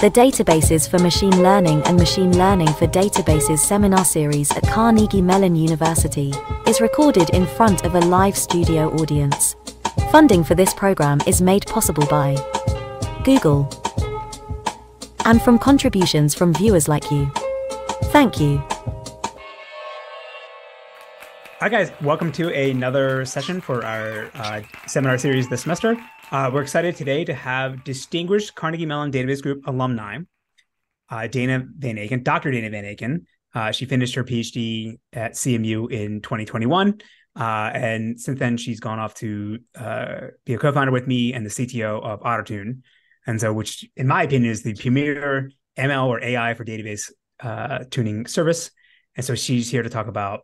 The Databases for Machine Learning and Machine Learning for Databases seminar series at Carnegie Mellon University is recorded in front of a live studio audience. Funding for this program is made possible by Google and from contributions from viewers like you. Thank you. Hi, guys. Welcome to another session for our uh, seminar series this semester. Uh, we're excited today to have distinguished Carnegie Mellon Database Group alumni, uh, Dana Van Aken, Dr. Dana Van Aken. Uh, she finished her PhD at CMU in 2021. Uh, and since then, she's gone off to uh, be a co founder with me and the CTO of Ottertune. And so, which in my opinion is the premier ML or AI for database tuning service. And so she's here to talk about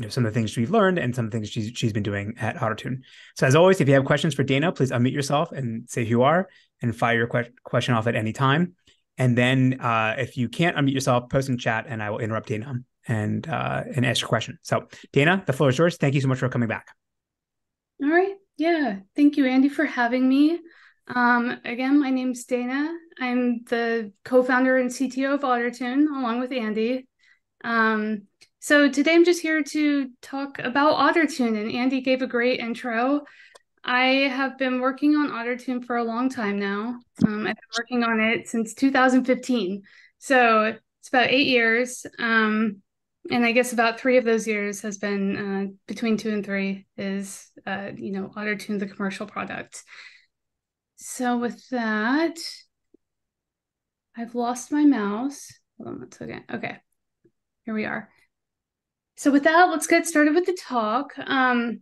you know some of the things we've learned and some things she's she's been doing at Ottertune. So as always, if you have questions for Dana, please unmute yourself and say who you are and fire your que- question off at any time. And then uh, if you can't unmute yourself, post in chat and I will interrupt Dana and uh, and ask your question. So Dana, the floor is yours. Thank you so much for coming back. All right. Yeah. Thank you, Andy, for having me. Um, again, my name's Dana. I'm the co-founder and CTO of Ottertune, along with Andy. Um, so today I'm just here to talk about Ottertune, and Andy gave a great intro. I have been working on Ottertune for a long time now. Um, I've been working on it since 2015, so it's about eight years. Um, and I guess about three of those years has been uh, between two and three is uh, you know Ottertune, the commercial product. So with that, I've lost my mouse. Hold on one second. Okay, here we are. So with that, let's get started with the talk. Um,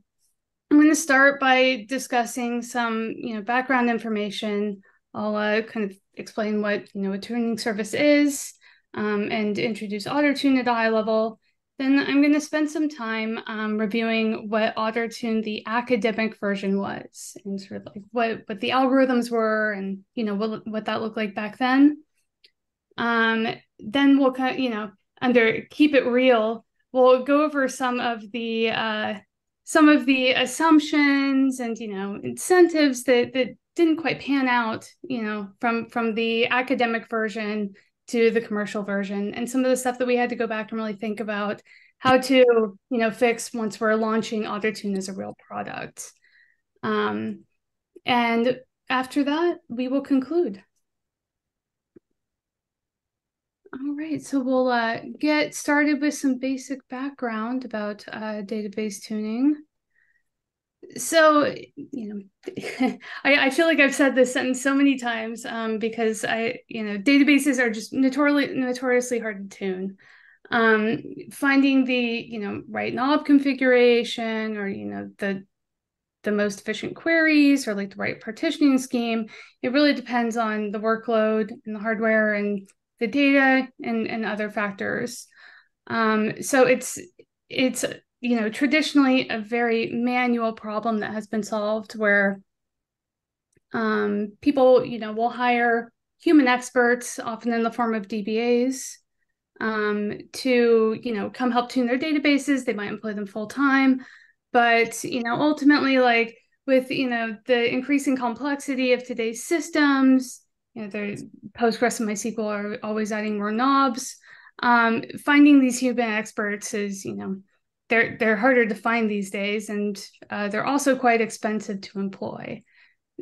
I'm going to start by discussing some, you know, background information. I'll uh, kind of explain what you know a tuning service is, um, and introduce OtterTune at a high level. Then I'm going to spend some time um, reviewing what OtterTune, the academic version, was, and sort of like what what the algorithms were, and you know what what that looked like back then. Um, then we'll kind of, you know under keep it real we'll go over some of the uh, some of the assumptions and you know incentives that that didn't quite pan out you know from from the academic version to the commercial version. And some of the stuff that we had to go back and really think about how to you know fix once we're launching OtterTune as a real product. Um, and after that we will conclude all right, so we'll uh, get started with some basic background about uh, database tuning. So, you know, I, I feel like I've said this sentence so many times um, because I, you know, databases are just notoriously notoriously hard to tune. Um, finding the, you know, right knob configuration or you know the the most efficient queries or like the right partitioning scheme, it really depends on the workload and the hardware and the data and, and other factors. Um, so it's it's you know traditionally a very manual problem that has been solved where um, people you know will hire human experts, often in the form of DBAs, um, to you know come help tune their databases. They might employ them full time, but you know ultimately like with you know the increasing complexity of today's systems you know, Postgres and MySQL are always adding more knobs. Um, finding these human experts is, you know, they're they're harder to find these days, and uh, they're also quite expensive to employ.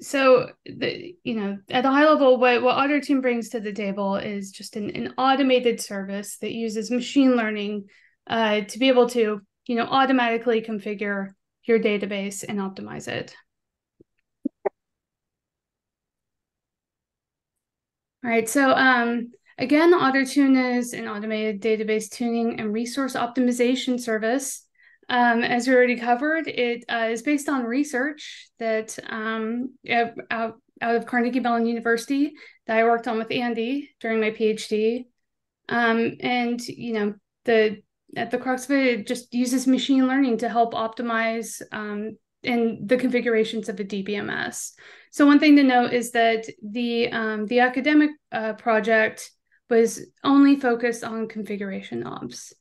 So, the, you know, at a high level, what what Ottertune brings to the table is just an, an automated service that uses machine learning uh, to be able to, you know, automatically configure your database and optimize it. All right, so um, again, OtterTune is an automated database tuning and resource optimization service. Um, as we already covered, it uh, is based on research that um, out, out of Carnegie Mellon University that I worked on with Andy during my PhD. Um, and, you know, the at the crux of it, it just uses machine learning to help optimize um, in the configurations of a DBMS. So one thing to note is that the um, the academic uh, project was only focused on configuration knobs.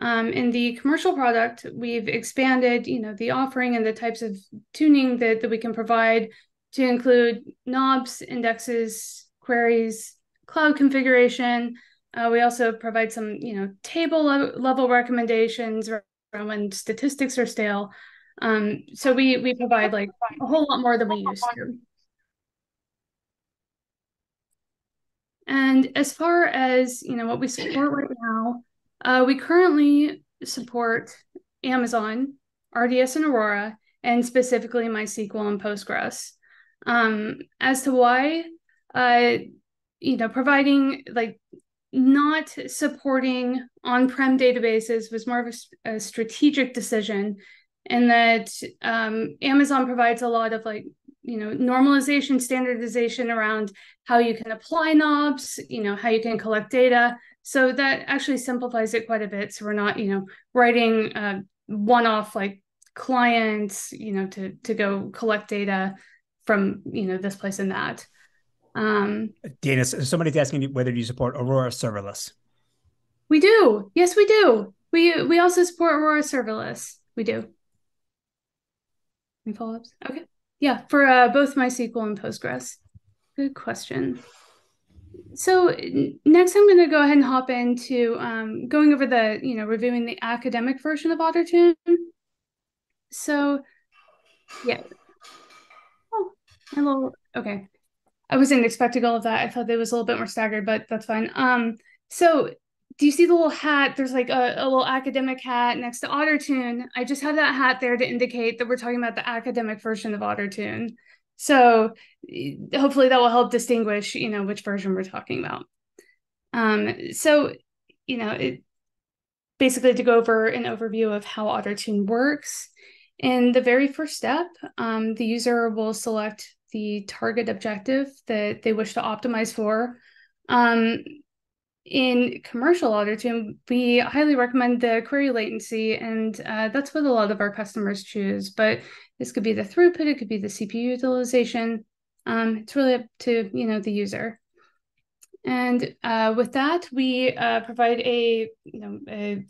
Um, in the commercial product, we've expanded, you know, the offering and the types of tuning that, that we can provide to include knobs, indexes, queries, cloud configuration. Uh, we also provide some, you know, table level recommendations around when statistics are stale. Um, so we we provide like a whole lot more than we used to. And as far as you know, what we support right now, uh, we currently support Amazon, RDS and Aurora, and specifically MySQL and Postgres. Um, as to why, uh, you know, providing like not supporting on-prem databases was more of a, a strategic decision in that um, Amazon provides a lot of like you know normalization standardization around how you can apply knobs you know how you can collect data. So that actually simplifies it quite a bit. So we're not you know writing uh, one-off like clients you know to to go collect data from you know this place and that. Um dana somebody's asking you whether you support aurora serverless. We do. Yes we do. We we also support aurora serverless. We do. Any follow-ups? Okay yeah, for uh, both MySQL and Postgres. Good question. So next, I'm going to go ahead and hop into um, going over the, you know, reviewing the academic version of OtterTune. So, yeah. Oh, my little, okay. I wasn't expecting all of that. I thought it was a little bit more staggered, but that's fine. Um, so do you see the little hat? There's like a, a little academic hat next to OtterTune. I just have that hat there to indicate that we're talking about the academic version of OtterTune. So hopefully that will help distinguish, you know, which version we're talking about. Um, so, you know, it basically to go over an overview of how OtterTune works. In the very first step, um, the user will select the target objective that they wish to optimize for. Um, in commercial OtterTune, we highly recommend the query latency, and uh, that's what a lot of our customers choose. But this could be the throughput, it could be the CPU utilization. Um, it's really up to you know the user. And uh, with that, we uh, provide a you know a,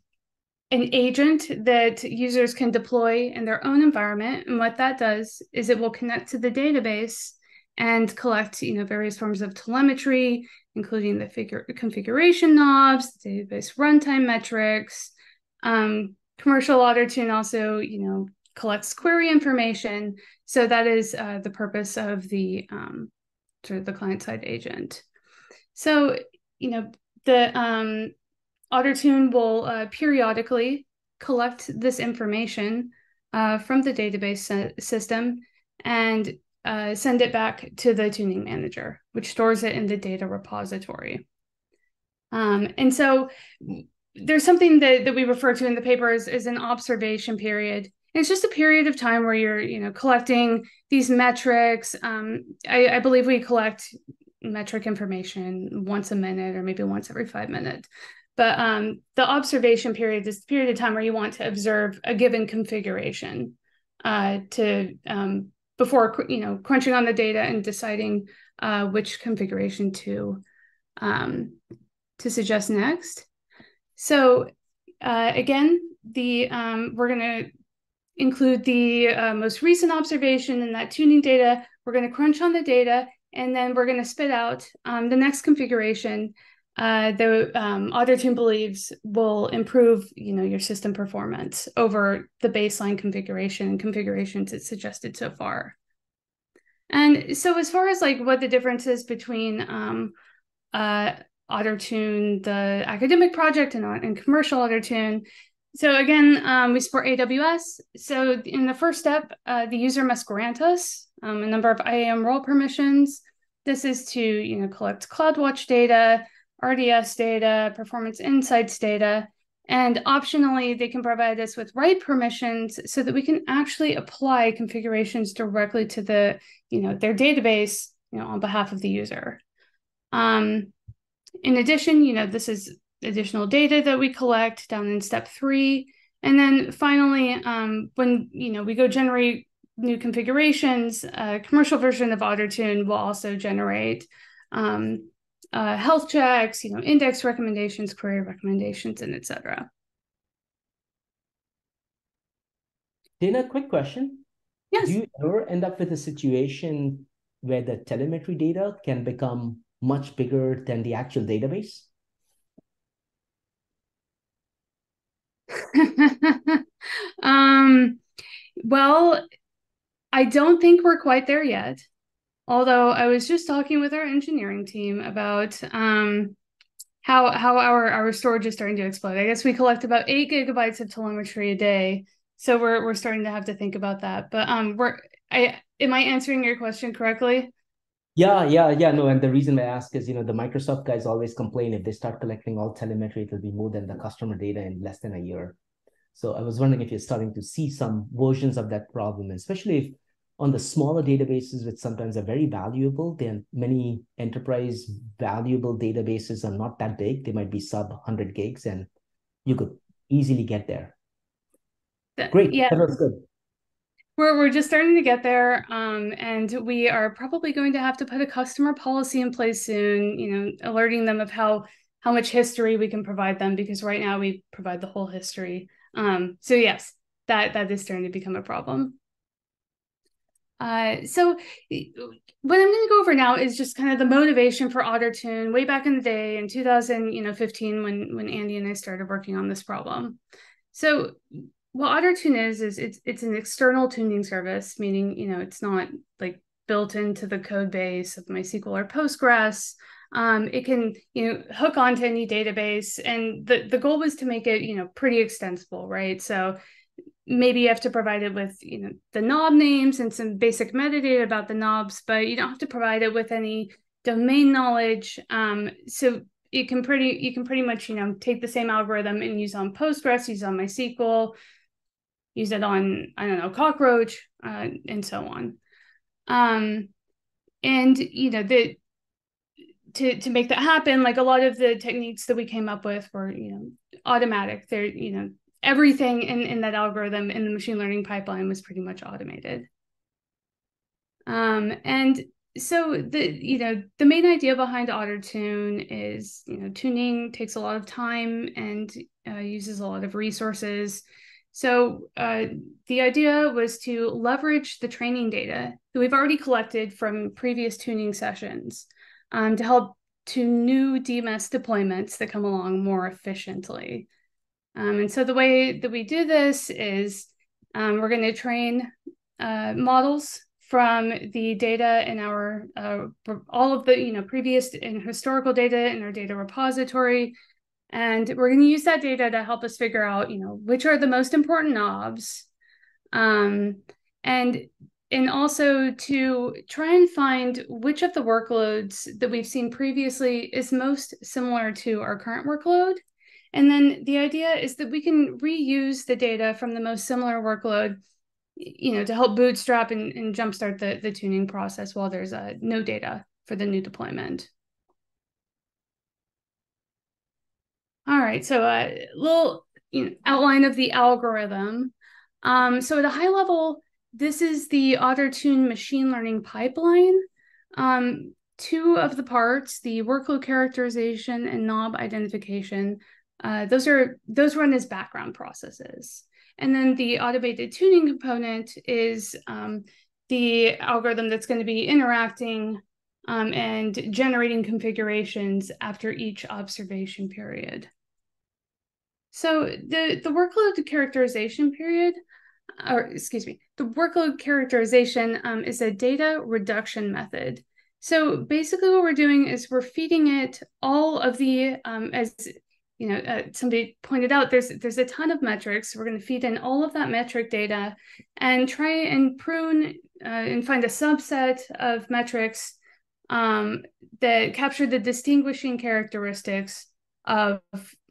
an agent that users can deploy in their own environment. And what that does is it will connect to the database and collect you know various forms of telemetry including the figure configuration knobs database runtime metrics um, commercial OtterTune also you know collects query information. So that is uh, the purpose of the um, sort of the client side agent. So you know the um, OtterTune will uh, periodically collect this information uh, from the database system and uh, send it back to the tuning manager, which stores it in the data repository. Um, and so there's something that, that we refer to in the paper as, as an observation period. And it's just a period of time where you're, you know, collecting these metrics. Um, I, I believe we collect metric information once a minute or maybe once every five minutes. But um, the observation period is the period of time where you want to observe a given configuration uh, to um, before you know crunching on the data and deciding uh, which configuration to um, to suggest next. So uh, again, the um, we're going to include the uh, most recent observation in that tuning data. We're going to crunch on the data, and then we're going to spit out um, the next configuration uh, the um, OtterTune believes will improve, you know, your system performance over the baseline configuration and configurations it's suggested so far. And so, as far as like what the difference is between um, uh, OtterTune, the academic project, and, and commercial OtterTune, so again, um, we support AWS. So in the first step, uh, the user must grant us um, a number of IAM role permissions. This is to you know collect CloudWatch data, RDS data, performance insights data, and optionally they can provide us with write permissions so that we can actually apply configurations directly to the you know their database you know on behalf of the user. Um, in addition, you know this is additional data that we collect down in step three. And then finally, um, when you know we go generate new configurations, a commercial version of OtterTune will also generate um, uh, health checks, you know, index recommendations, query recommendations, and etc. Dana, quick question. Yes. Do you ever end up with a situation where the telemetry data can become much bigger than the actual database? um, well, I don't think we're quite there yet. Although I was just talking with our engineering team about um, how how our our storage is starting to explode. I guess we collect about eight gigabytes of telemetry a day, so we're we're starting to have to think about that. But um, we're I am I answering your question correctly? Yeah, yeah, yeah. No, and the reason I ask is, you know, the Microsoft guys always complain if they start collecting all telemetry, it'll be more than the customer data in less than a year. So I was wondering if you're starting to see some versions of that problem, especially if on the smaller databases, which sometimes are very valuable, then many enterprise valuable databases are not that big. They might be sub 100 gigs, and you could easily get there. Great. Yeah. That was good. We're, we're just starting to get there. Um, and we are probably going to have to put a customer policy in place soon, you know, alerting them of how how much history we can provide them because right now we provide the whole history. Um, so yes, that that is starting to become a problem. Uh, so what I'm going to go over now is just kind of the motivation for OtterTune way back in the day in 2000, you know, 15 when when Andy and I started working on this problem. So what OtterTune is is it's it's an external tuning service, meaning you know it's not like built into the code base of MySQL or Postgres. Um, it can you know hook onto any database, and the the goal was to make it you know pretty extensible, right? So maybe you have to provide it with you know the knob names and some basic metadata about the knobs, but you don't have to provide it with any domain knowledge. Um, so you can pretty you can pretty much you know take the same algorithm and use on Postgres, use on MySQL, use it on I don't know cockroach uh, and so on. Um, and you know the to to make that happen, like a lot of the techniques that we came up with were you know automatic. They're you know everything in in that algorithm in the machine learning pipeline was pretty much automated. Um, and so the you know the main idea behind OtterTune is you know tuning takes a lot of time and uh, uses a lot of resources so uh, the idea was to leverage the training data that we've already collected from previous tuning sessions um, to help to new DMS deployments that come along more efficiently. Um, and so the way that we do this is um, we're going to train uh, models from the data in our uh, all of the you know previous and historical data in our data repository and we're going to use that data to help us figure out, you know, which are the most important knobs. Um, and and also to try and find which of the workloads that we've seen previously is most similar to our current workload. And then the idea is that we can reuse the data from the most similar workload, you know, to help bootstrap and, and jumpstart the, the tuning process while there's uh, no data for the new deployment. All right, so a little you know, outline of the algorithm. Um, so at a high level, this is the OtterTune machine learning pipeline. Um, two of the parts, the workload characterization and knob identification, uh, those are those run as background processes. And then the automated tuning component is um, the algorithm that's going to be interacting um, and generating configurations after each observation period. So the, the workload characterization period, or excuse me, the workload characterization um, is a data reduction method. So basically what we're doing is we're feeding it all of the, um, as you know, uh, somebody pointed out, there's there's a ton of metrics. We're going to feed in all of that metric data and try and prune uh, and find a subset of metrics um, that capture the distinguishing characteristics of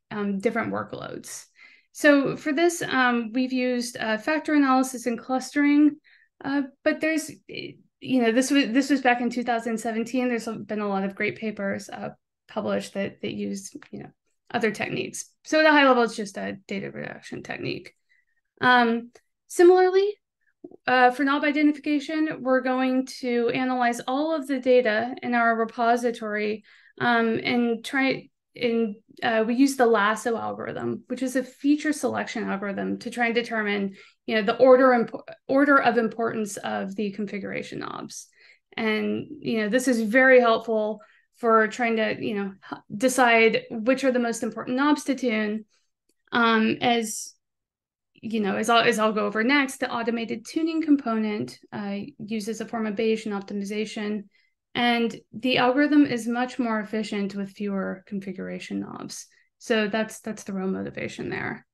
um, different workloads. So for this, um, we've used uh, factor analysis and clustering, uh, but there's, you know, this was this was back in 2017. There's been a lot of great papers uh, published that that use, you know, other techniques. So at a high level, it's just a data reduction technique. Um, similarly, uh, for knob identification, we're going to analyze all of the data in our repository um, and try and uh, we use the lasso algorithm, which is a feature selection algorithm to try and determine, you know, the order imp- order of importance of the configuration knobs. And you know, this is very helpful for trying to, you know, decide which are the most important knobs to tune. Um, as you know, as I'll, as I'll go over next, the automated tuning component uh, uses a form of Bayesian optimization, and the algorithm is much more efficient with fewer configuration knobs. So that's that's the real motivation there.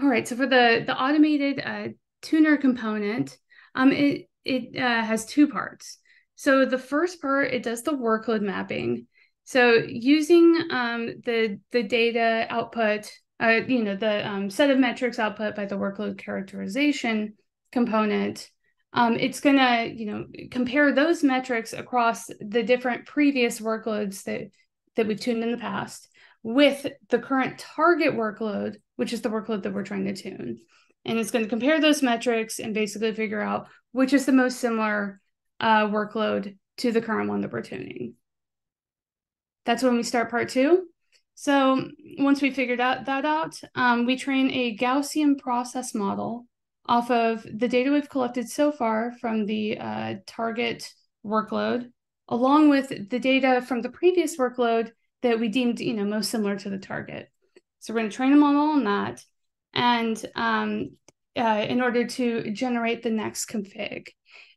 All right, so for the the automated uh, tuner component, um, it it uh, has two parts. So the first part, it does the workload mapping. So using um, the the data output uh, you know, the um, set of metrics output by the workload characterization component, um, it's going to, you know, compare those metrics across the different previous workloads that that we've tuned in the past with the current target workload, which is the workload that we're trying to tune. And it's going to compare those metrics and basically figure out which is the most similar uh, workload to the current one that we're tuning. That's when we start part two. So once we figured out that out, um, we train a Gaussian process model off of the data we've collected so far from the uh, target workload, along with the data from the previous workload that we deemed, you know, most similar to the target. So we're going to train a model on that, and um, uh, in order to generate the next config.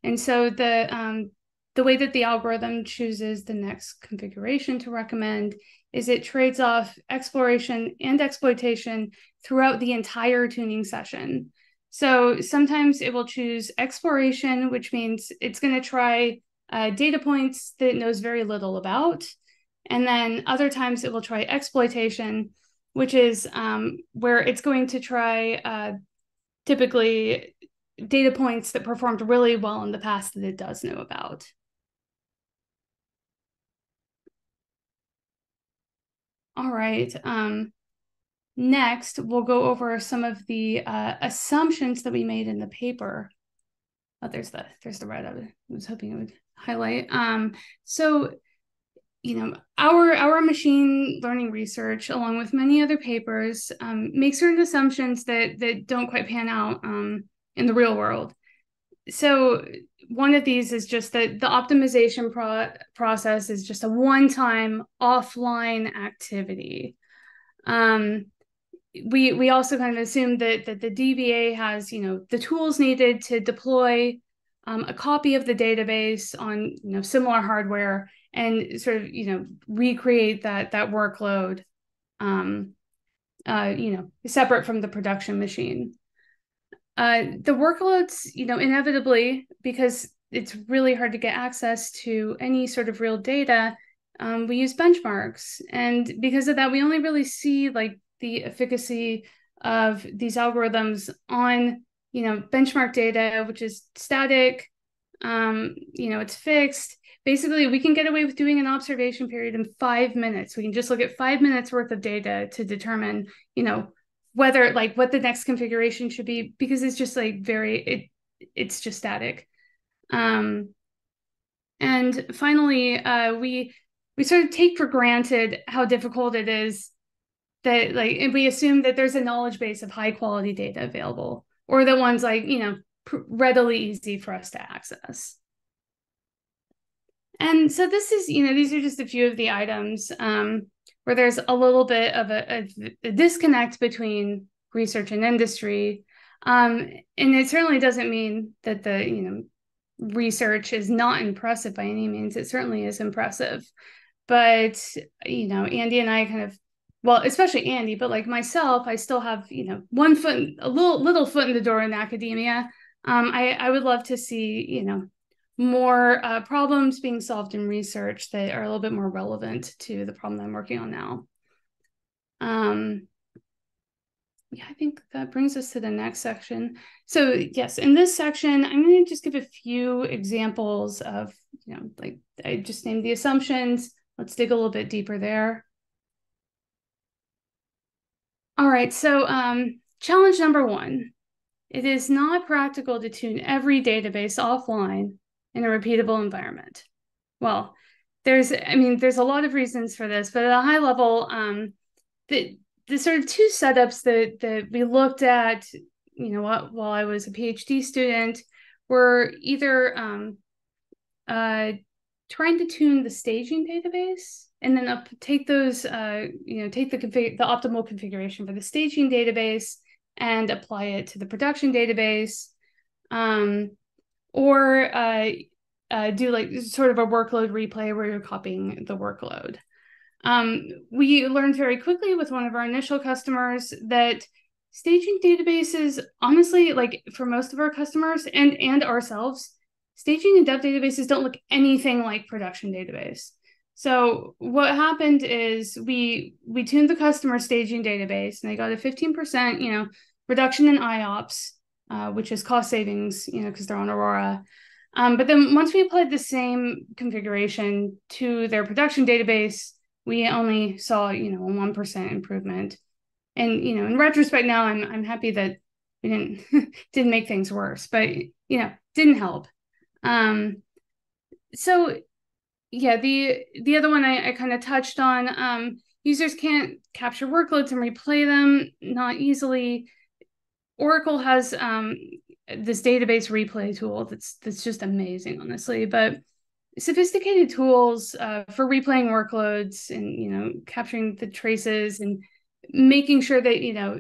And so the um, the way that the algorithm chooses the next configuration to recommend is it trades off exploration and exploitation throughout the entire tuning session. So sometimes it will choose exploration, which means it's going to try uh, data points that it knows very little about. And then other times it will try exploitation, which is um, where it's going to try uh, typically data points that performed really well in the past that it does know about. All right. Um, next, we'll go over some of the uh, assumptions that we made in the paper. Oh, there's the there's the red. I was hoping it would highlight. Um, so, you know, our our machine learning research, along with many other papers, um, make certain assumptions that that don't quite pan out um, in the real world. So one of these is just that the optimization pro- process is just a one-time offline activity. Um, we we also kind of assume that that the DBA has you know the tools needed to deploy um, a copy of the database on you know similar hardware and sort of you know recreate that that workload um, uh, you know separate from the production machine. Uh, the workloads, you know, inevitably, because it's really hard to get access to any sort of real data, um, we use benchmarks. And because of that, we only really see like the efficacy of these algorithms on, you know, benchmark data, which is static, um, you know, it's fixed. Basically, we can get away with doing an observation period in five minutes. We can just look at five minutes worth of data to determine, you know, whether like what the next configuration should be because it's just like very it it's just static. Um and finally uh we we sort of take for granted how difficult it is that like and we assume that there's a knowledge base of high quality data available or the ones like you know readily easy for us to access and so this is you know these are just a few of the items um where there's a little bit of a, a, a disconnect between research and industry. Um, and it certainly doesn't mean that the you know research is not impressive by any means. It certainly is impressive, but you know Andy and I kind of well, especially Andy, but like myself, I still have you know one foot, a little little foot in the door in academia. Um, I I would love to see you know more uh, problems being solved in research that are a little bit more relevant to the problem that I'm working on now. Um, yeah, I think that brings us to the next section. So yes, in this section, I'm going to just give a few examples of, you know, like I just named the assumptions. Let's dig a little bit deeper there. All right, so um, challenge number one. It is not practical to tune every database offline in a repeatable environment? Well, there's, I mean, there's a lot of reasons for this, but at a high level, um, the the sort of two setups that that we looked at, you know, while, while I was a PhD student, were either um, uh, trying to tune the staging database and then up, take those, uh, you know, take the config the optimal configuration for the staging database and apply it to the production database, um, or uh, uh, do like sort of a workload replay where you're copying the workload. Um, we learned very quickly with one of our initial customers that staging databases, honestly, like for most of our customers and and ourselves, staging and dev databases don't look anything like production database. So what happened is we we tuned the customer staging database and they got a 15%, you know, reduction in IOPS, uh, which is cost savings, you know, because they're on Aurora. Um, but then once we applied the same configuration to their production database, we only saw, you know, a 1% improvement. And, you know, in retrospect now, I'm, I'm happy that we didn't, didn't make things worse, but, you know, didn't help. Um, so yeah, the, the other one I, I kind of touched on, um, users can't capture workloads and replay them not easily. Oracle has um, this database replay tool that's that's just amazing, honestly. But sophisticated tools uh, for replaying workloads and you know capturing the traces and making sure that you know,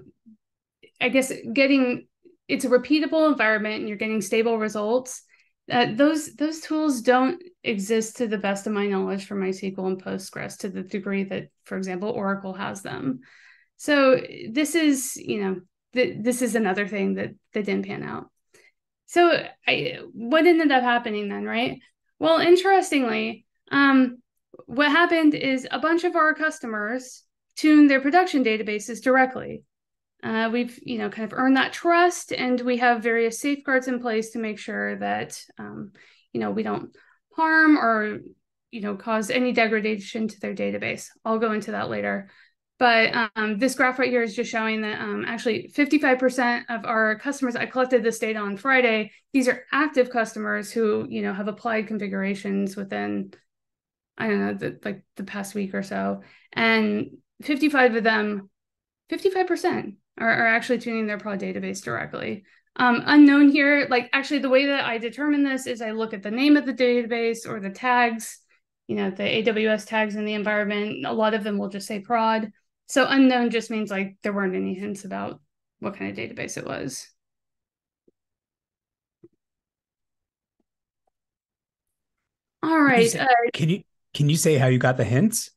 I guess getting it's a repeatable environment and you're getting stable results. Uh, those those tools don't exist to the best of my knowledge for MySQL and Postgres to the degree that, for example, Oracle has them. So this is, you know, th- this is another thing that that didn't pan out. So I, what ended up happening then, right? Well, interestingly, um, what happened is a bunch of our customers tuned their production databases directly. Uh, we've, you know, kind of earned that trust, and we have various safeguards in place to make sure that, um, you know, we don't harm or, you know, cause any degradation to their database. I'll go into that later. But um, this graph right here is just showing that um, actually 55% of our customers, I collected this data on Friday. These are active customers who, you know, have applied configurations within, I don't know, the, like the past week or so. And 55 of them, 55% are, are actually tuning their prod database directly. Um, unknown here, like actually the way that I determine this is I look at the name of the database or the tags, you know, the AWS tags in the environment. A lot of them will just say prod. So unknown just means like there weren't any hints about what kind of database it was. All right. Can you, say, uh, can you can you say how you got the hints?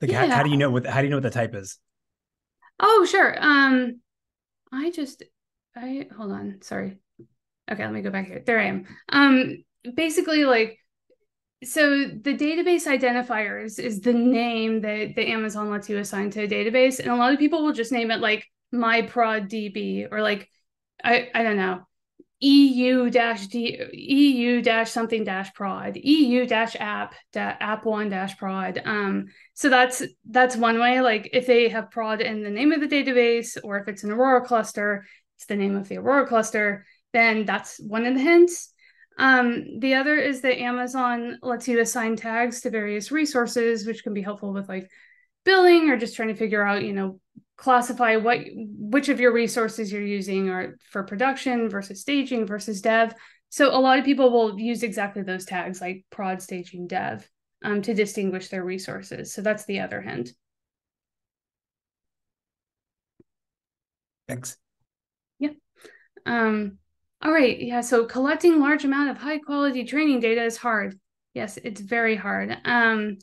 Like yeah. how, how do you know what how do you know what the type is? Oh, sure. Um I just I hold on, sorry. Okay, let me go back here. There I am. Um basically like so the database identifiers is the name that the Amazon lets you assign to a database. And a lot of people will just name it like my prod DB or like, I, I don't know, EU dash D EU dash something dash prod, EU dash app da, app one dash prod. Um, so that's that's one way. Like if they have prod in the name of the database, or if it's an Aurora cluster, it's the name of the Aurora cluster, then that's one of the hints. Um, the other is that Amazon lets you assign tags to various resources, which can be helpful with like billing or just trying to figure out, you know, classify what which of your resources you're using are for production versus staging versus dev. So a lot of people will use exactly those tags like prod, staging, dev um, to distinguish their resources. So that's the other hint. Thanks. Yeah. Um, all right. Yeah. So collecting large amount of high quality training data is hard. Yes, it's very hard. Um,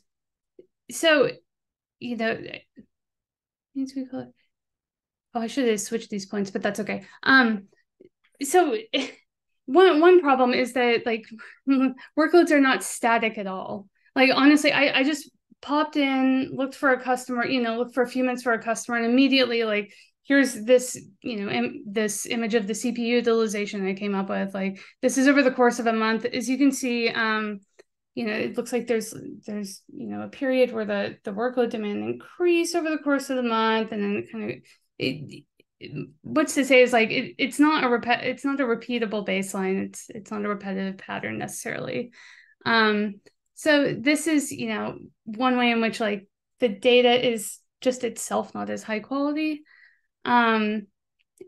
so, you know, needs we collect. Oh, I should have switched these points, but that's okay. Um, so one one problem is that like workloads are not static at all. Like honestly, I I just popped in, looked for a customer, you know, looked for a few minutes for a customer, and immediately like here's this you know Im- this image of the cpu utilization i came up with like this is over the course of a month. As you can see um you know it looks like there's there's you know a period where the the workload demand increased over the course of the month and then kind of it, it, what's to say is like it, it's not a rep- it's not a repeatable baseline. It's it's not a repetitive pattern necessarily. Um so this is you know one way in which like the data is just itself not as high quality um,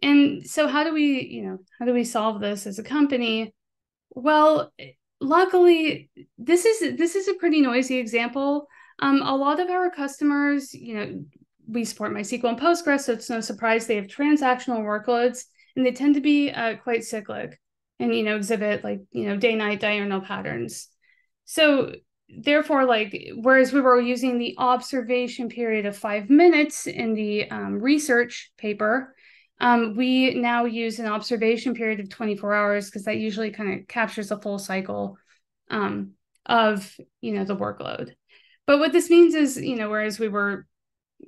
and so how do we, you know, how do we solve this as a company? Well, luckily, this is this is a pretty noisy example. Um, a lot of our customers, you know, we support MySQL and Postgres, so it's no surprise they have transactional workloads, and they tend to be uh, quite cyclic, and you know, exhibit like you know day night diurnal patterns. So therefore, like whereas we were using the observation period of five minutes in the um, research paper, um, we now use an observation period of 24 hours because that usually kind of captures a full cycle um, of you know the workload. But what this means is, you know, whereas we were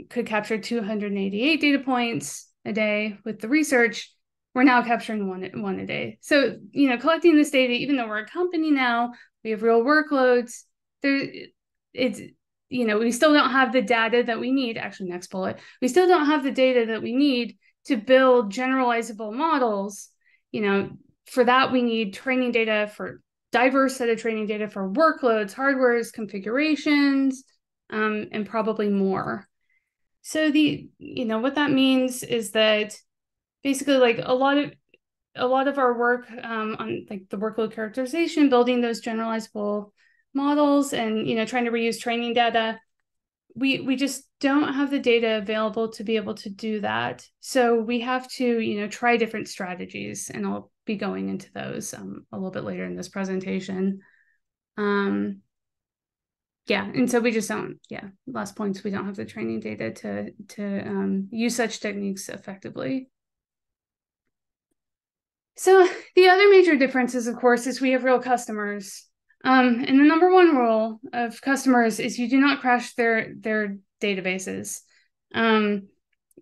could capture 288 data points a day with the research, we're now capturing one one a day. So you know, collecting this data, even though we're a company now, we have real workloads. There, it's you know, we still don't have the data that we need. Actually, next bullet, we still don't have the data that we need to build generalizable models, you know, for that we need training data for diverse set of training data for workloads, hardwares, configurations, um, and probably more. So the, you know, what that means is that basically like a lot of a lot of our work um, on like the workload characterization, building those generalizable models and you know trying to reuse training data. We we just don't have the data available to be able to do that. So we have to you know try different strategies and i'll be going into those um, a little bit later in this presentation. Um yeah and so we just don't yeah last points we don't have the training data to to um, use such techniques effectively. So the other major difference is of course is we have real customers um, and the number one rule of customers is you do not crash their their databases. Um,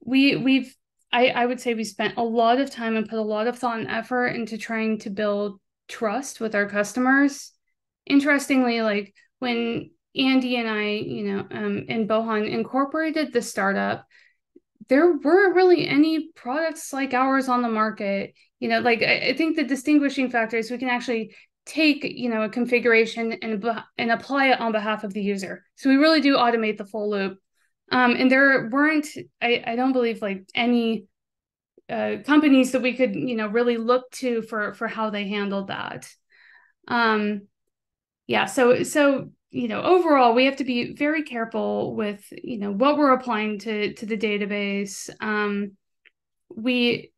we we've I, I would say we spent a lot of time and put a lot of thought and effort into trying to build trust with our customers. Interestingly, like when Andy and I, you know, um, and Bohan incorporated the startup, there weren't really any products like ours on the market. You know, like I, I think the distinguishing factor is we can actually take you know a configuration and and apply it on behalf of the user. So we really do automate the full loop. Um, and there weren't I, I don't believe like any uh, companies that we could you know really look to for for how they handled that. Um yeah so so you know overall we have to be very careful with you know what we're applying to to the database. Um we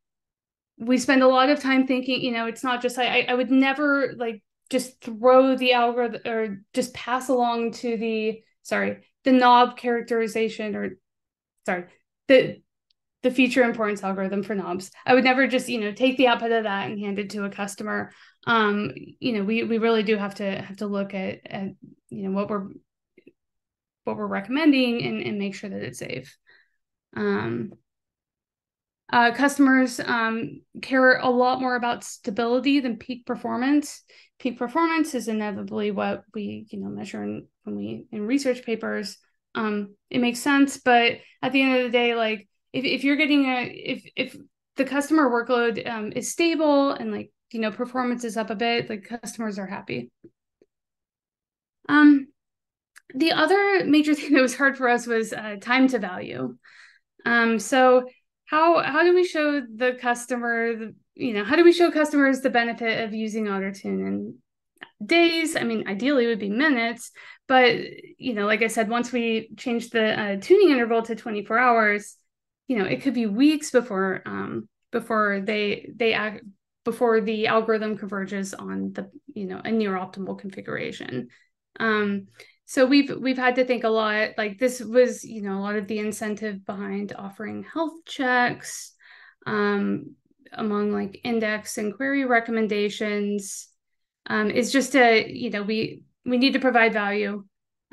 we spend a lot of time thinking you know it's not just I, I would never like just throw the algorithm or just pass along to the sorry the knob characterization or sorry the the feature importance algorithm for knobs. I would never just you know take the output of that and hand it to a customer. Um you know we we really do have to have to look at at you know what we're what we're recommending and, and make sure that it's safe. Um uh, customers um, care a lot more about stability than peak performance. Peak performance is inevitably what we, you know, measure in, when we in research papers. Um, it makes sense, but at the end of the day, like if, if you're getting a if if the customer workload um, is stable and like you know performance is up a bit, like customers are happy. Um, the other major thing that was hard for us was uh, time to value. Um, so how how do we show the customer the, you know how do we show customers the benefit of using OtterTune in days? I mean ideally it would be minutes but you know like i said once we change the uh, tuning interval to 24 hours you know it could be weeks before um before they they act before the algorithm converges on the you know a near optimal configuration. Um so we've we've had to think a lot like this was you know a lot of the incentive behind offering health checks um, among like index and query recommendations um, is just to you know we we need to provide value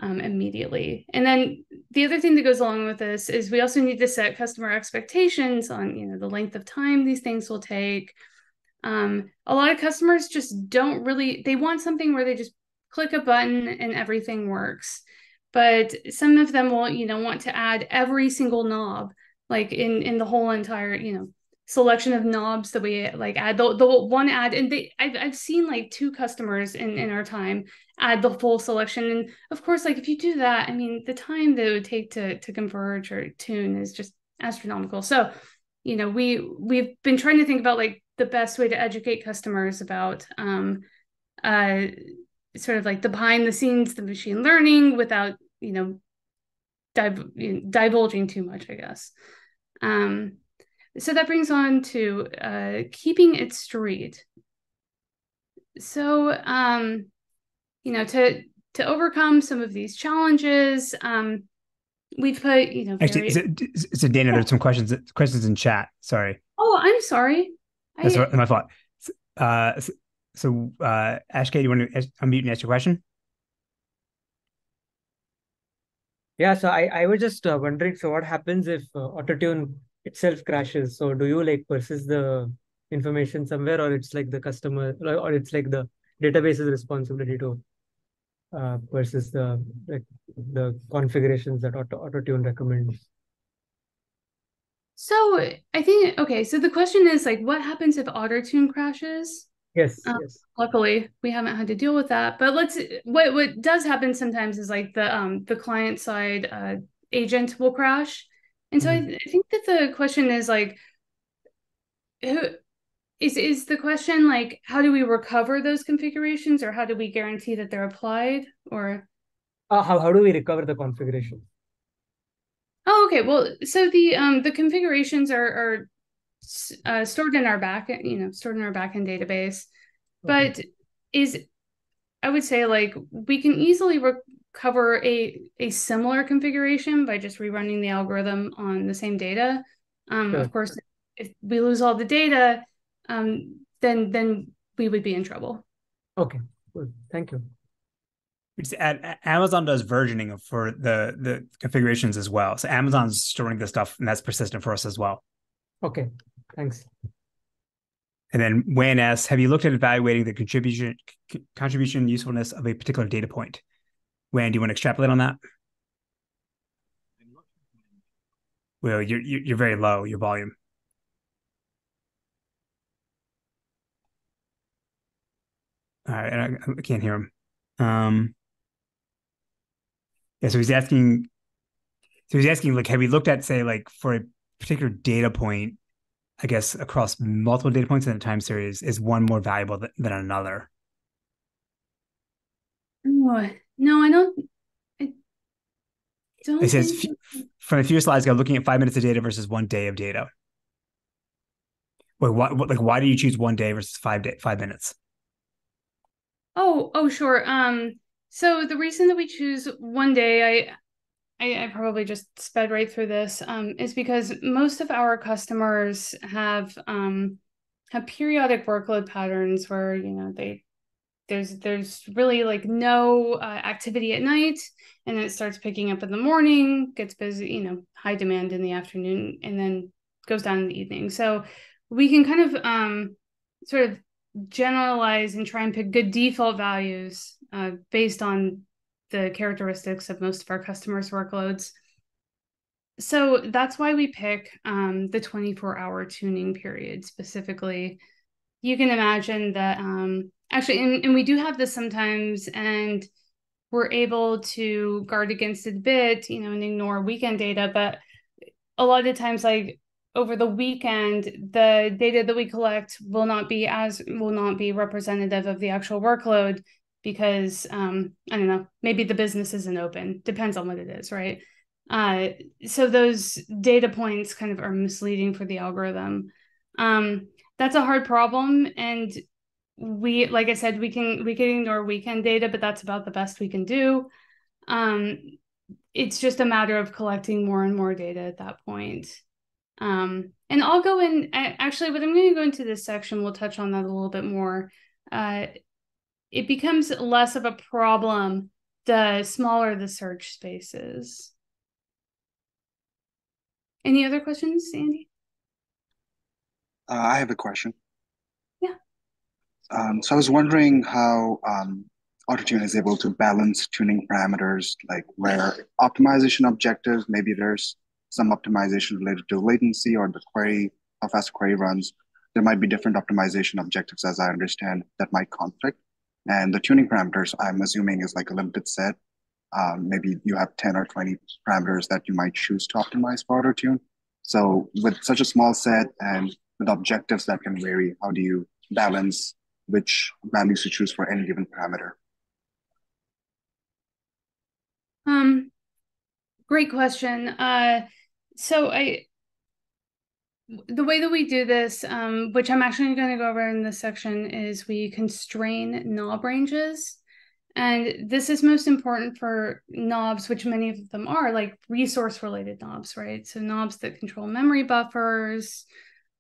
um, immediately. And then the other thing that goes along with this is we also need to set customer expectations on you know the length of time these things will take. Um, a lot of customers just don't really they want something where they just click a button and everything works. But some of them will, you know, want to add every single knob, like in in the whole entire, you know, selection of knobs that we like add the, the one ad and they I've, I've seen like two customers in in our time add the full selection and of course like if you do that i mean the time that it would take to to converge or tune is just astronomical so you know we we've been trying to think about like the best way to educate customers about um uh sort of like the behind the scenes, the machine learning without, you know, div- divulging too much, I guess. Um, so that brings on to uh, keeping it straight. So, um, you know, to to overcome some of these challenges, um, we've put, you know, very... actually, so, so Dana, there's some questions questions in chat. Sorry. Oh, I'm sorry. That's I... my fault. Uh, so, uh, Ashke, do you want to unmute and ask your question? Yeah, so I, I was just uh, wondering, so what happens if uh, OtterTune itself crashes? So do you like persist the information somewhere or it's like the customer or it's like the database's responsibility to uh, versus the like the configurations that Auto, OtterTune recommends? So I think okay. So the question is like, what happens if OtterTune crashes? Yes, um, yes. Luckily, we haven't had to deal with that. But let's what what does happen sometimes is like the um the client side uh, agent will crash, and so mm-hmm. I, I think that the question is like, who is is the question like how do we recover those configurations or how do we guarantee that they're applied or uh, how, how do we recover the configuration oh okay well so the um the configurations are are uh, stored in our back, you know, stored in our backend database. Okay. But is I would say like we can easily recover a a similar configuration by just rerunning the algorithm on the same data. Um, sure. Of course, if we lose all the data, um, then then we would be in trouble. Okay, good. Thank you. Amazon does versioning for the the configurations as well. So Amazon's storing the stuff, and that's persistent for us as well. Okay, thanks. And then Wayne asks, have you looked at evaluating the contribution contribution usefulness of a particular data point? Wayne, do you want to extrapolate on that? Well, you're you're very low, your volume. All right, I, I can't hear him. Um, yeah, so he's asking. So he's asking, like, have we looked at, say, like, for a particular data point, I guess across multiple data points in a time series, is one more valuable th- than another? Oh, no, I don't. I don't. It says from a few slides ago, looking at five minutes of data versus one day of data. Wait, what? Like, why do you choose one day versus five day, five minutes? Oh, oh, sure. Um, so the reason that we choose one day, I I, I probably just sped right through this, um, is because most of our customers have um, have periodic workload patterns where you know they there's there's really like no uh, activity at night and then it starts picking up in the morning gets busy you know high demand in the afternoon and then goes down in the evening. So we can kind of um, sort of generalize and try and pick good default values uh, based on the characteristics of most of our customers' workloads. So that's why we pick um, the 24 hour tuning period specifically. You can imagine that um, actually, and, and we do have this sometimes, and we're able to guard against it a bit, you know, and ignore weekend data. But a lot of times, like over the weekend, the data that we collect will not be as will not be representative of the actual workload because um, I don't know, maybe the business isn't open. Depends on what it is, right? Uh, so those data points kind of are misleading for the algorithm. Um, that's a hard problem, and we, like I said, we can we can ignore weekend data, but that's about the best we can do. Um, it's just a matter of collecting more and more data at that point. Um, and I'll go in. Actually, what I'm going to go into this section, we'll touch on that a little bit more. Uh, it becomes less of a problem the smaller the search spaces. Any other questions, Andy? Uh, I have a question. Yeah. Um, so I was wondering how um, OtterTune is able to balance tuning parameters, like where optimization objectives, maybe there's some optimization related to latency or the query, how fast query runs. There might be different optimization objectives, as I understand, that might conflict. And the tuning parameters, I'm assuming, is like a limited set. Um, maybe you have 10 or 20 parameters that you might choose to optimize for OtterTune. So, with such a small set and with objectives that can vary, how do you balance which values to choose for any given parameter? Um, great question. Uh, so I the way that we do this, um, which I'm actually going to go over in this section, is we constrain knob ranges. And this is most important for knobs, which many of them are like resource related knobs, right? So knobs that control memory buffers,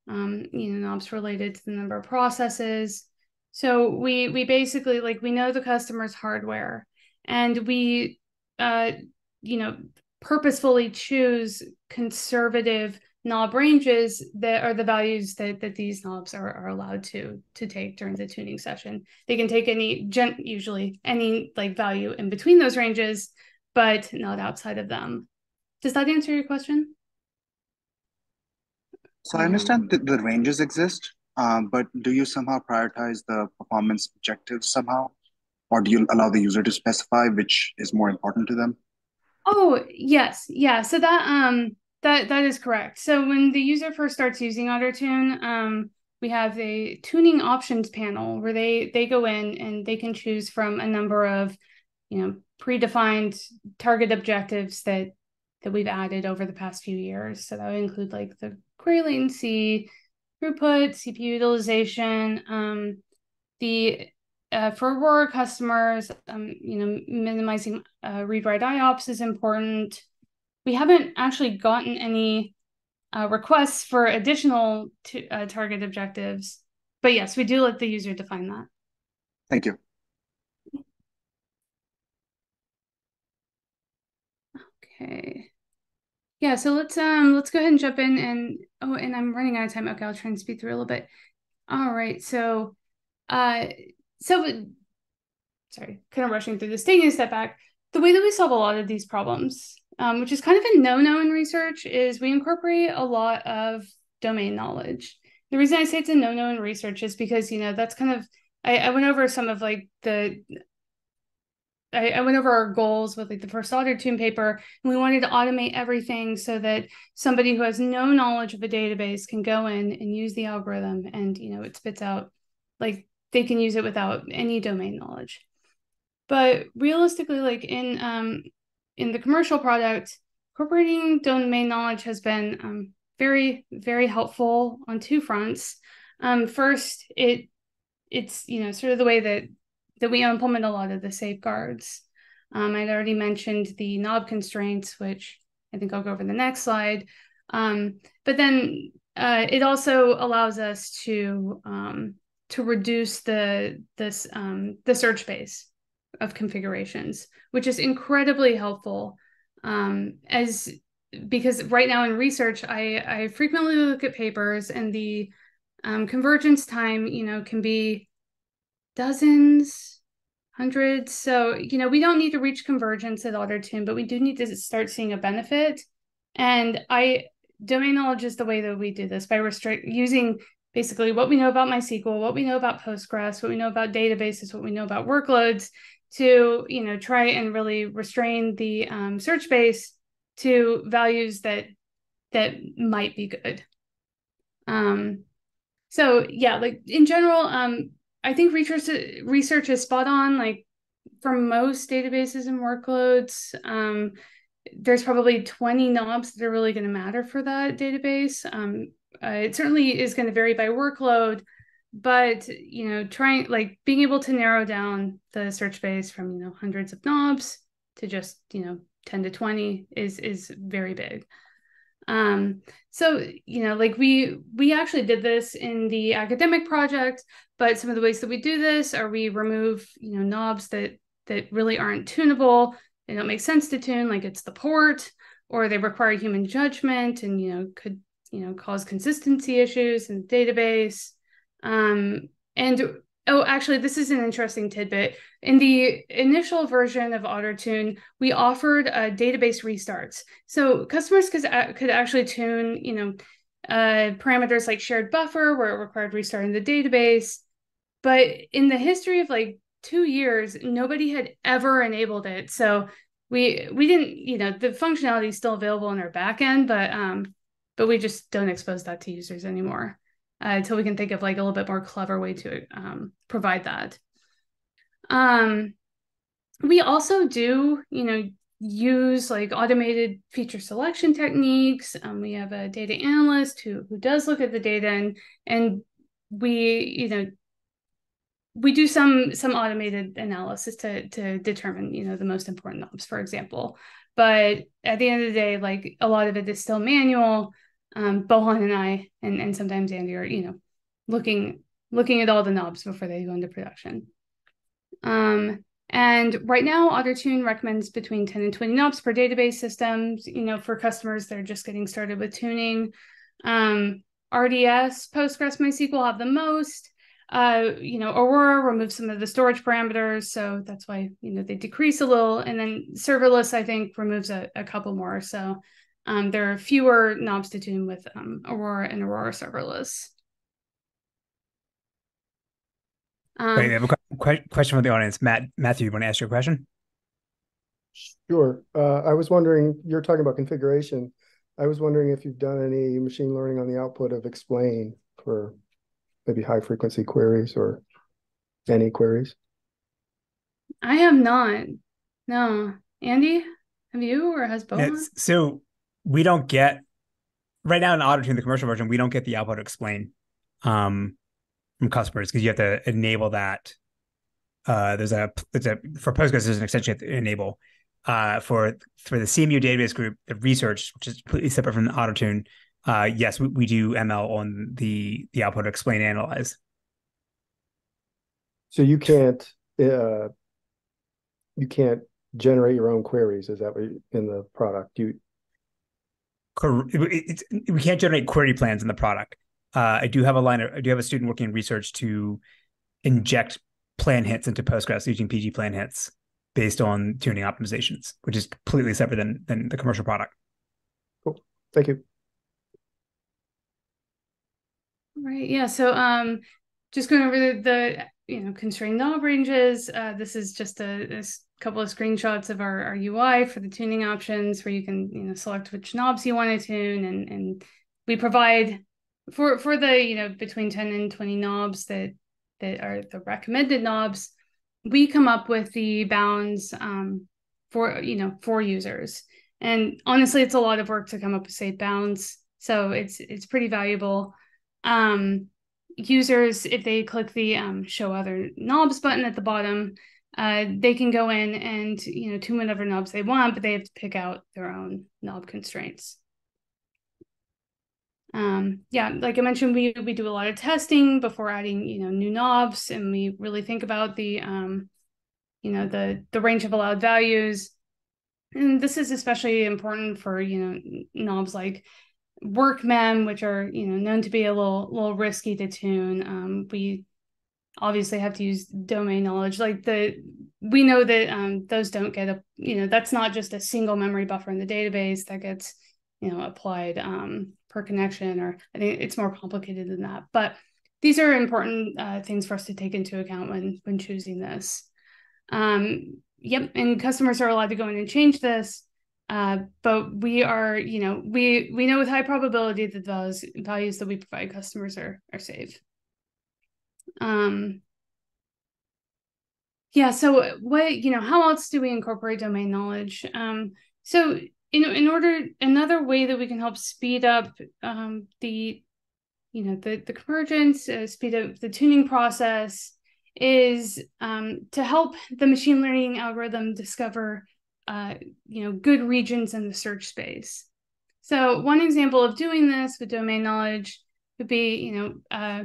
um, you know, knobs related to the number of processes. So we we basically like we know the customer's hardware and we uh you know purposefully choose conservative knob ranges that are the values that that these knobs are, are allowed to to take during the tuning session. They can take any gen usually any like value in between those ranges but not outside of them. Does that answer your question? So i understand that the ranges exist um, but do you somehow prioritize the performance objectives somehow? Or do you allow the user to specify which is more important to them? Oh yes. Yeah. So that um that that is correct. So when the user first starts using OtterTune, um, we have a tuning options panel where they they go in and they can choose from a number of, you know, predefined target objectives that that we've added over the past few years. So that would include like the query latency, throughput, CPU utilization, um, the uh, for Aurora customers, um, you know, minimizing uh, read-write IOPS is important we haven't actually gotten any uh, requests for additional to, uh, target objectives. But yes, we do let the user define that. Thank you. Okay. Yeah, so let's um let's go ahead and jump in and oh and I'm running out of time. Okay, I'll try and speed through a little bit. All right, so uh so sorry, kind of rushing through this, taking a step back. The way that we solve a lot of these problems um, which is kind of a no-no in research, is we incorporate a lot of domain knowledge. The reason I say it's a no-no in research is because you know that's kind of I, I went over some of like the I, I, went over our goals with like the first OtterTune paper, and we wanted to automate everything so that somebody who has no knowledge of a database can go in and use the algorithm, and you know it spits out like they can use it without any domain knowledge. But realistically, like in um, in the commercial product, incorporating domain knowledge has been um, very, very helpful on two fronts. Um, first, it it's you know sort of the way that that we implement a lot of the safeguards. Um, I'd already mentioned the knob constraints, which I think I'll go over the next slide. Um, but then uh, it also allows us to um, to reduce the this um, the search space of configurations, which is incredibly helpful. Um, as because right now in research, I, I frequently look at papers and the um, convergence time, you know, can be dozens, hundreds. So, you know, we don't need to reach convergence at OtterTune, but we do need to start seeing a benefit. And I domain knowledge is the way that we do this by restrict using basically what we know about MySQL, what we know about Postgres, what we know about databases, what we know about workloads, to you know try and really restrain the um, search space to values that that might be good. Um so yeah like in general um i think research research is spot on like for most databases and workloads um there's probably 20 knobs that are really going to matter for that database. Um uh, it certainly is going to vary by workload but you know trying like being able to narrow down the search space from you know hundreds of knobs to just you know 10 to 20 is is very big. Um so you know like we we actually did this in the academic project but some of the ways that we do this are we remove you know knobs that that really aren't tunable they don't make sense to tune like it's the port or they require human judgment and you know could you know cause consistency issues in the database um, and oh, actually, this is an interesting tidbit. In the initial version of OtterTune, we offered uh, database restarts, so customers could could actually tune, you know, uh, parameters like shared buffer, where it required restarting the database. But in the history of like two years, nobody had ever enabled it. So we we didn't, you know, the functionality is still available in our backend, but um, but we just don't expose that to users anymore uh, until we can think of like a little bit more clever way to um, provide that. Um, we also do, you know, use like automated feature selection techniques. Um, we have a data analyst who who does look at the data and and we you know we do some some automated analysis to to determine you know the most important knobs for example but at the end of the day like a lot of it is still manual um bohan and i and and sometimes andy are you know looking looking at all the knobs before they go into production um and right now OtterTune recommends between 10 and 20 knobs per database systems you know for customers that are just getting started with tuning um rds postgres mysql have the most uh, you know, Aurora removes some of the storage parameters, so that's why you know they decrease a little. And then serverless, I think, removes a, a couple more. So um, there are fewer knobs to tune with um, Aurora and Aurora serverless. Um, Wait, I have a question from the audience. Matt, Matthew, you want to ask your question? Sure. Uh, I was wondering, you're talking about configuration. I was wondering if you've done any machine learning on the output of explain for maybe high frequency queries or any queries? I have not. No. Andy, have you or has Bo? Yes. So we don't get right now in OtterTune, the commercial version, we don't get the output explain um, from customers because you have to enable that. Uh, there's a, there's a for Postgres, there's an extension to enable. Uh, for for the CMU database group, the research, which is completely separate from the OtterTune, uh, yes, we, we do ML on the the output explain analyze. So you can't uh, you can't generate your own queries. Is that what you, in the product you? It's, we can't generate query plans in the product. Uh, I do have a line. Of, I do have a student working in research to inject plan hints into Postgres using PG plan hits based on tuning optimizations, which is completely separate than than the commercial product. Cool. Thank you. Right. Yeah. So um just going over the, the you know constrained knob ranges. Uh, this is just a, a, couple of screenshots of our, our UI for the tuning options where you can you know select which knobs you want to tune and and we provide for for the you know between 10 and 20 knobs that that are the recommended knobs we come up with the bounds um, for you know for users. And honestly it's a lot of work to come up with safe bounds so it's it's pretty valuable. Um, users, if they click the um, show other knobs button at the bottom, uh, they can go in and you know tune whatever knobs they want, but they have to pick out their own knob constraints. Um, yeah, like I mentioned, we we do a lot of testing before adding you know new knobs, and we really think about the um, you know the the range of allowed values. And this is especially important for you know knobs like workmem, which are you know known to be a little little risky to tune. Um, we obviously have to use domain knowledge. Like the we know that um, those don't get a you know that's not just a single memory buffer in the database that gets you know applied um, per connection, or I think it's more complicated than that. But these are important uh, things for us to take into account when when choosing this. Um, yep, and customers are allowed to go in and change this. Uh, but we are, you know, we we know with high probability that those values that we provide customers are are safe. Um, yeah. So what you know, how else do we incorporate domain knowledge? Um, so you know, in order another way that we can help speed up um, the you know the the convergence, uh, speed up the tuning process is um, to help the machine learning algorithm discover uh, you know, good regions in the search space. So one example of doing this with domain knowledge would be, you know, uh,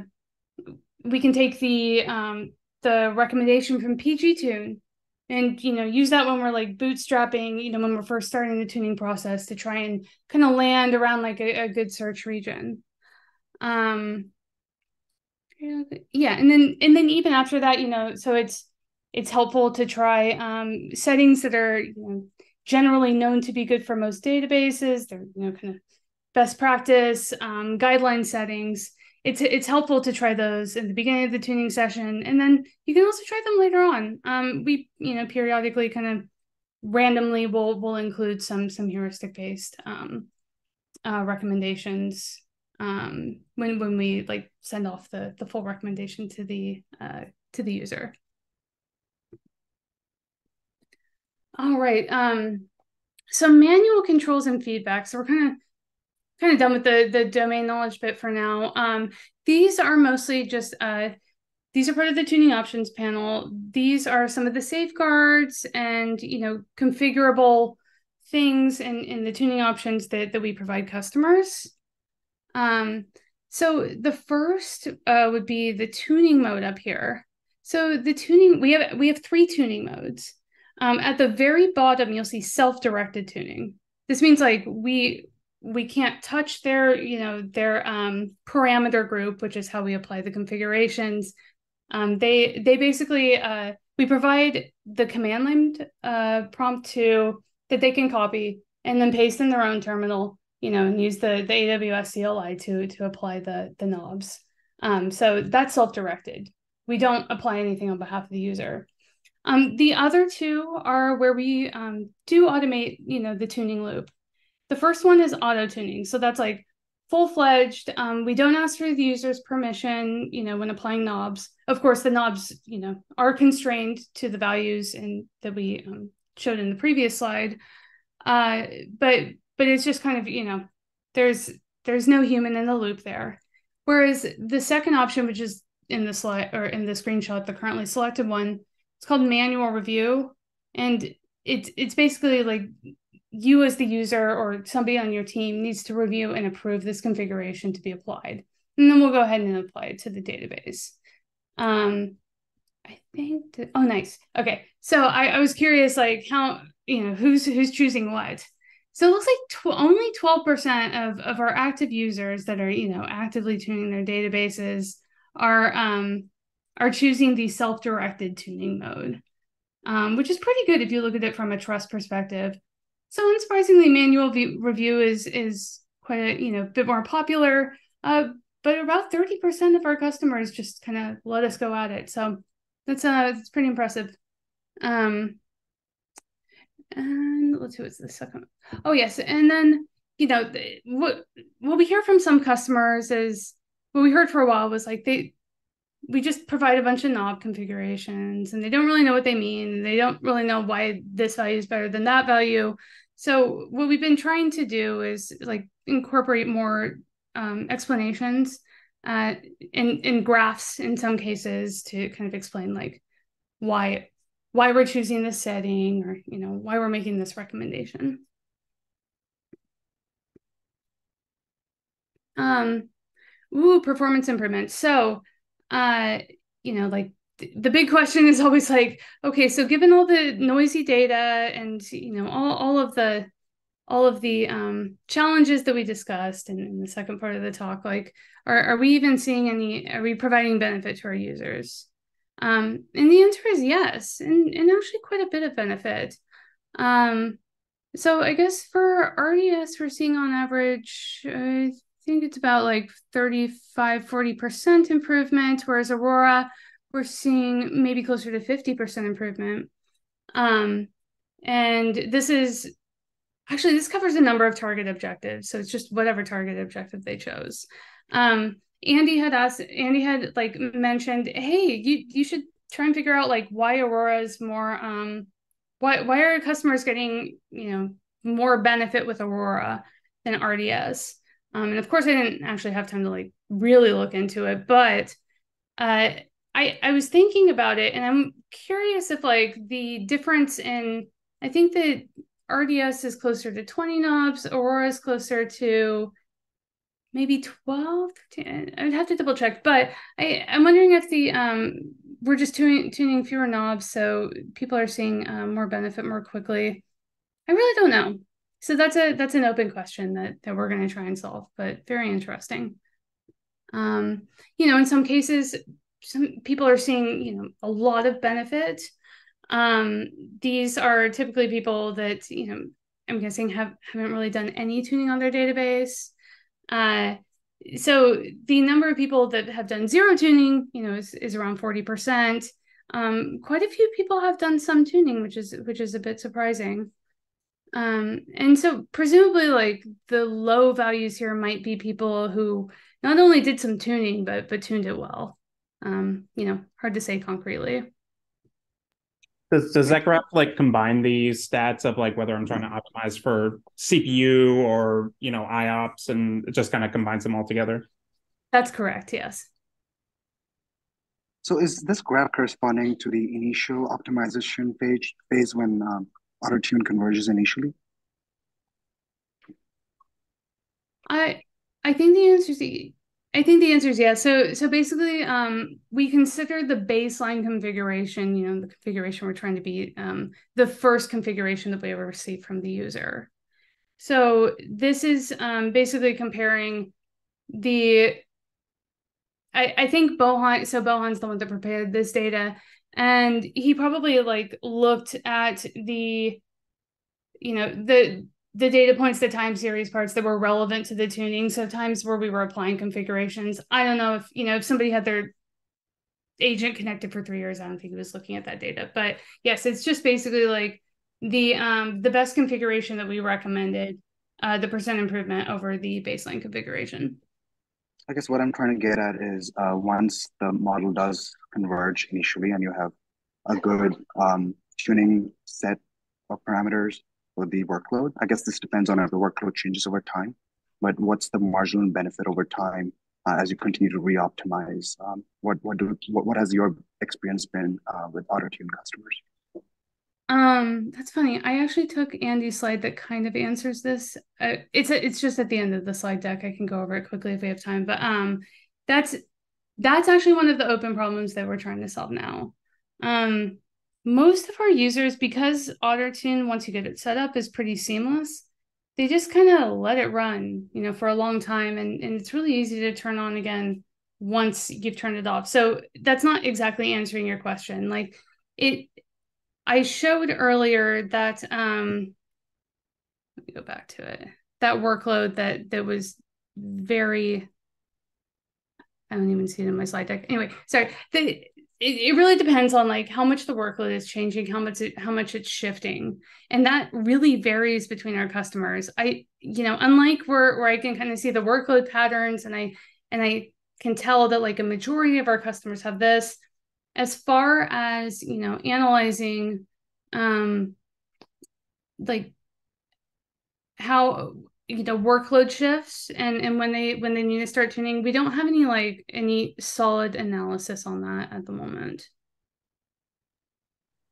we can take the um, the recommendation from PG Tune and you know use that when we're like bootstrapping you know when we're first starting the tuning process to try and kind of land around like a, a good search region um yeah and then and then even after that you know so it's it's helpful to try um, settings that are you know, generally known to be good for most databases. They're you know kind of best practice um, guideline settings. It's it's helpful to try those in the beginning of the tuning session, and then you can also try them later on. Um, we you know periodically kind of randomly will will include some some heuristic based um, uh, recommendations um, when when we like send off the the full recommendation to the uh, to the user. All right. Um, so manual controls and feedback. So we're kind of kind of done with the the domain knowledge bit for now. Um, these are mostly just uh, these are part of the tuning options panel. These are some of the safeguards and you know configurable things in in the tuning options that that we provide customers. Um, so the first uh, would be the tuning mode up here. So the tuning we have we have three tuning modes. Um, at the very bottom, you'll see self-directed tuning. This means like we we can't touch their you know their um, parameter group, which is how we apply the configurations. Um, they they basically uh, we provide the command line uh, prompt to that they can copy and then paste in their own terminal, you know, and use the the AWS CLI to to apply the the knobs. Um, so that's self-directed we don't apply anything on behalf of the user. Um, the other two are where we um, do automate, you know, the tuning loop. The first one is auto tuning. So that's like full fledged. Um, we don't ask for the user's permission, you know, when applying knobs. Of course, the knobs, you know, are constrained to the values and that we um, showed in the previous slide. Uh, but but it's just kind of, you know, there's there's no human in the loop there. Whereas the second option, which is in the slide or in the screenshot, the currently selected one. It's called manual review. And it's it's basically like you as the user or somebody on your team needs to review and approve this configuration to be applied. And then we'll go ahead and apply it to the database. Um, I think, that, oh, nice. Okay. So I, I was curious, like how, you know, who's, who's choosing what? So it looks like tw- only 12% of, of our active users that are, you know, actively tuning their databases are um, are choosing the self-directed tuning mode, um, which is pretty good if you look at it from a trust perspective. So unsurprisingly, manual v- review is is quite a you know bit more popular, uh, but about thirty percent of our customers just kind of let us go at it. So that's uh that's pretty impressive. Um, and let's see what's the second. Oh yes, and then you know what what we hear from some customers is what we heard for a while was like they we just provide a bunch of knob configurations and they don't really know what they mean. They don't really know why this value is better than that value. So what we've been trying to do is like incorporate more um, explanations uh, in in graphs in some cases to kind of explain like why why we're choosing this setting or you know why we're making this recommendation. Um, Ooh, performance improvement. So, uh, you know, like the big question is always like, okay, so given all the noisy data and you know all all of the all of the um, challenges that we discussed in, in, the second part of the talk, like, are are we even seeing any? Are we providing benefit to our users? Um, and the answer is yes, and and actually quite a bit of benefit. Um, so I guess for RDS, we're seeing on average, I think it's about like 35, 40% improvement, whereas Aurora, we're seeing maybe closer to 50% improvement. Um, and this is actually, this covers a number of target objectives. So it's just whatever target objective they chose. Um, Andy had asked, Andy had like mentioned, hey, you, you should try and figure out like why Aurora is more, um, why, why are customers getting, you know, more benefit with Aurora than RDS? Um, and of course, I didn't actually have time to like really look into it, but uh, I I was thinking about it, and I'm curious if like the difference in I think that RDS is closer to 20 knobs, Aurora is closer to maybe 12 13. i would have to double check but i i'm wondering if the um we're just tuning tuning fewer knobs so people are seeing um, more benefit more quickly i really don't know so that's a that's an open question that that we're going to try and solve but very interesting um you know in some cases some people are seeing you know a lot of benefit um these are typically people that you know i'm guessing have haven't really done any tuning on their database. Uh so the number of people that have done zero tuning you know is, is around 40% um quite a few people have done some tuning which is which is a bit surprising. Um, and so presumably like the low values here might be people who not only did some tuning but but tuned it well. Um, you know, hard to say concretely. Does, does that graph like combine these stats of like whether I'm trying to optimize for CPU or you know IOPS and it just kind of combines them all together? That's correct. Yes. So is this graph corresponding to the initial optimization page phase when um, OtterTune converges initially? I I think the answer is I think the answer is yes. So so basically, um, we consider the baseline configuration, you know, the configuration we're trying to be um, the first configuration that we ever receive from the user. So this is um, basically comparing the. I, I think Bohan, so Bohan's the one that prepared this data, and he probably like looked at the, you know, the the data points, the time series parts that were relevant to the tuning. So times where we were applying configurations. I don't know if, you know, if somebody had their agent connected for three years, I don't think he was looking at that data. But yes, it's just basically like the um the best configuration that we recommended, uh the percent improvement over the baseline configuration. I guess what I'm trying to get at is uh, once the model does converge initially and you have a good um, tuning set of parameters, for the workload. I guess this depends on if the workload changes over time, but what's the marginal benefit over time uh, as you continue to re-optimize? Um, what what do what, what has your experience been uh, with OtterTune customers? Um, that's funny. I actually took Andy's slide that kind of answers this. Uh, it's a, it's just at the end of the slide deck. I can go over it quickly if we have time. But um, that's that's actually one of the open problems that we're trying to solve now. Um, most of our users, because OtterTune, once you get it set up, is pretty seamless, they just kind of let it run, you know, for a long time. And, and it's really easy to turn on again once you've turned it off. So that's not exactly answering your question. Like it, I showed earlier that, um, let me go back to it, that workload that, that was very, I don't even see it in my slide deck. Anyway, sorry. The, it, it really depends on like how much the workload is changing how much it, how much it's shifting. And that really varies between our customers. I you know unlike where, where i can kind of see the workload patterns and i and i can tell that like a majority of our customers have this as far as you know analyzing um like how you know workload shifts and and when they when they need to start tuning we don't have any like any solid analysis on that at the moment.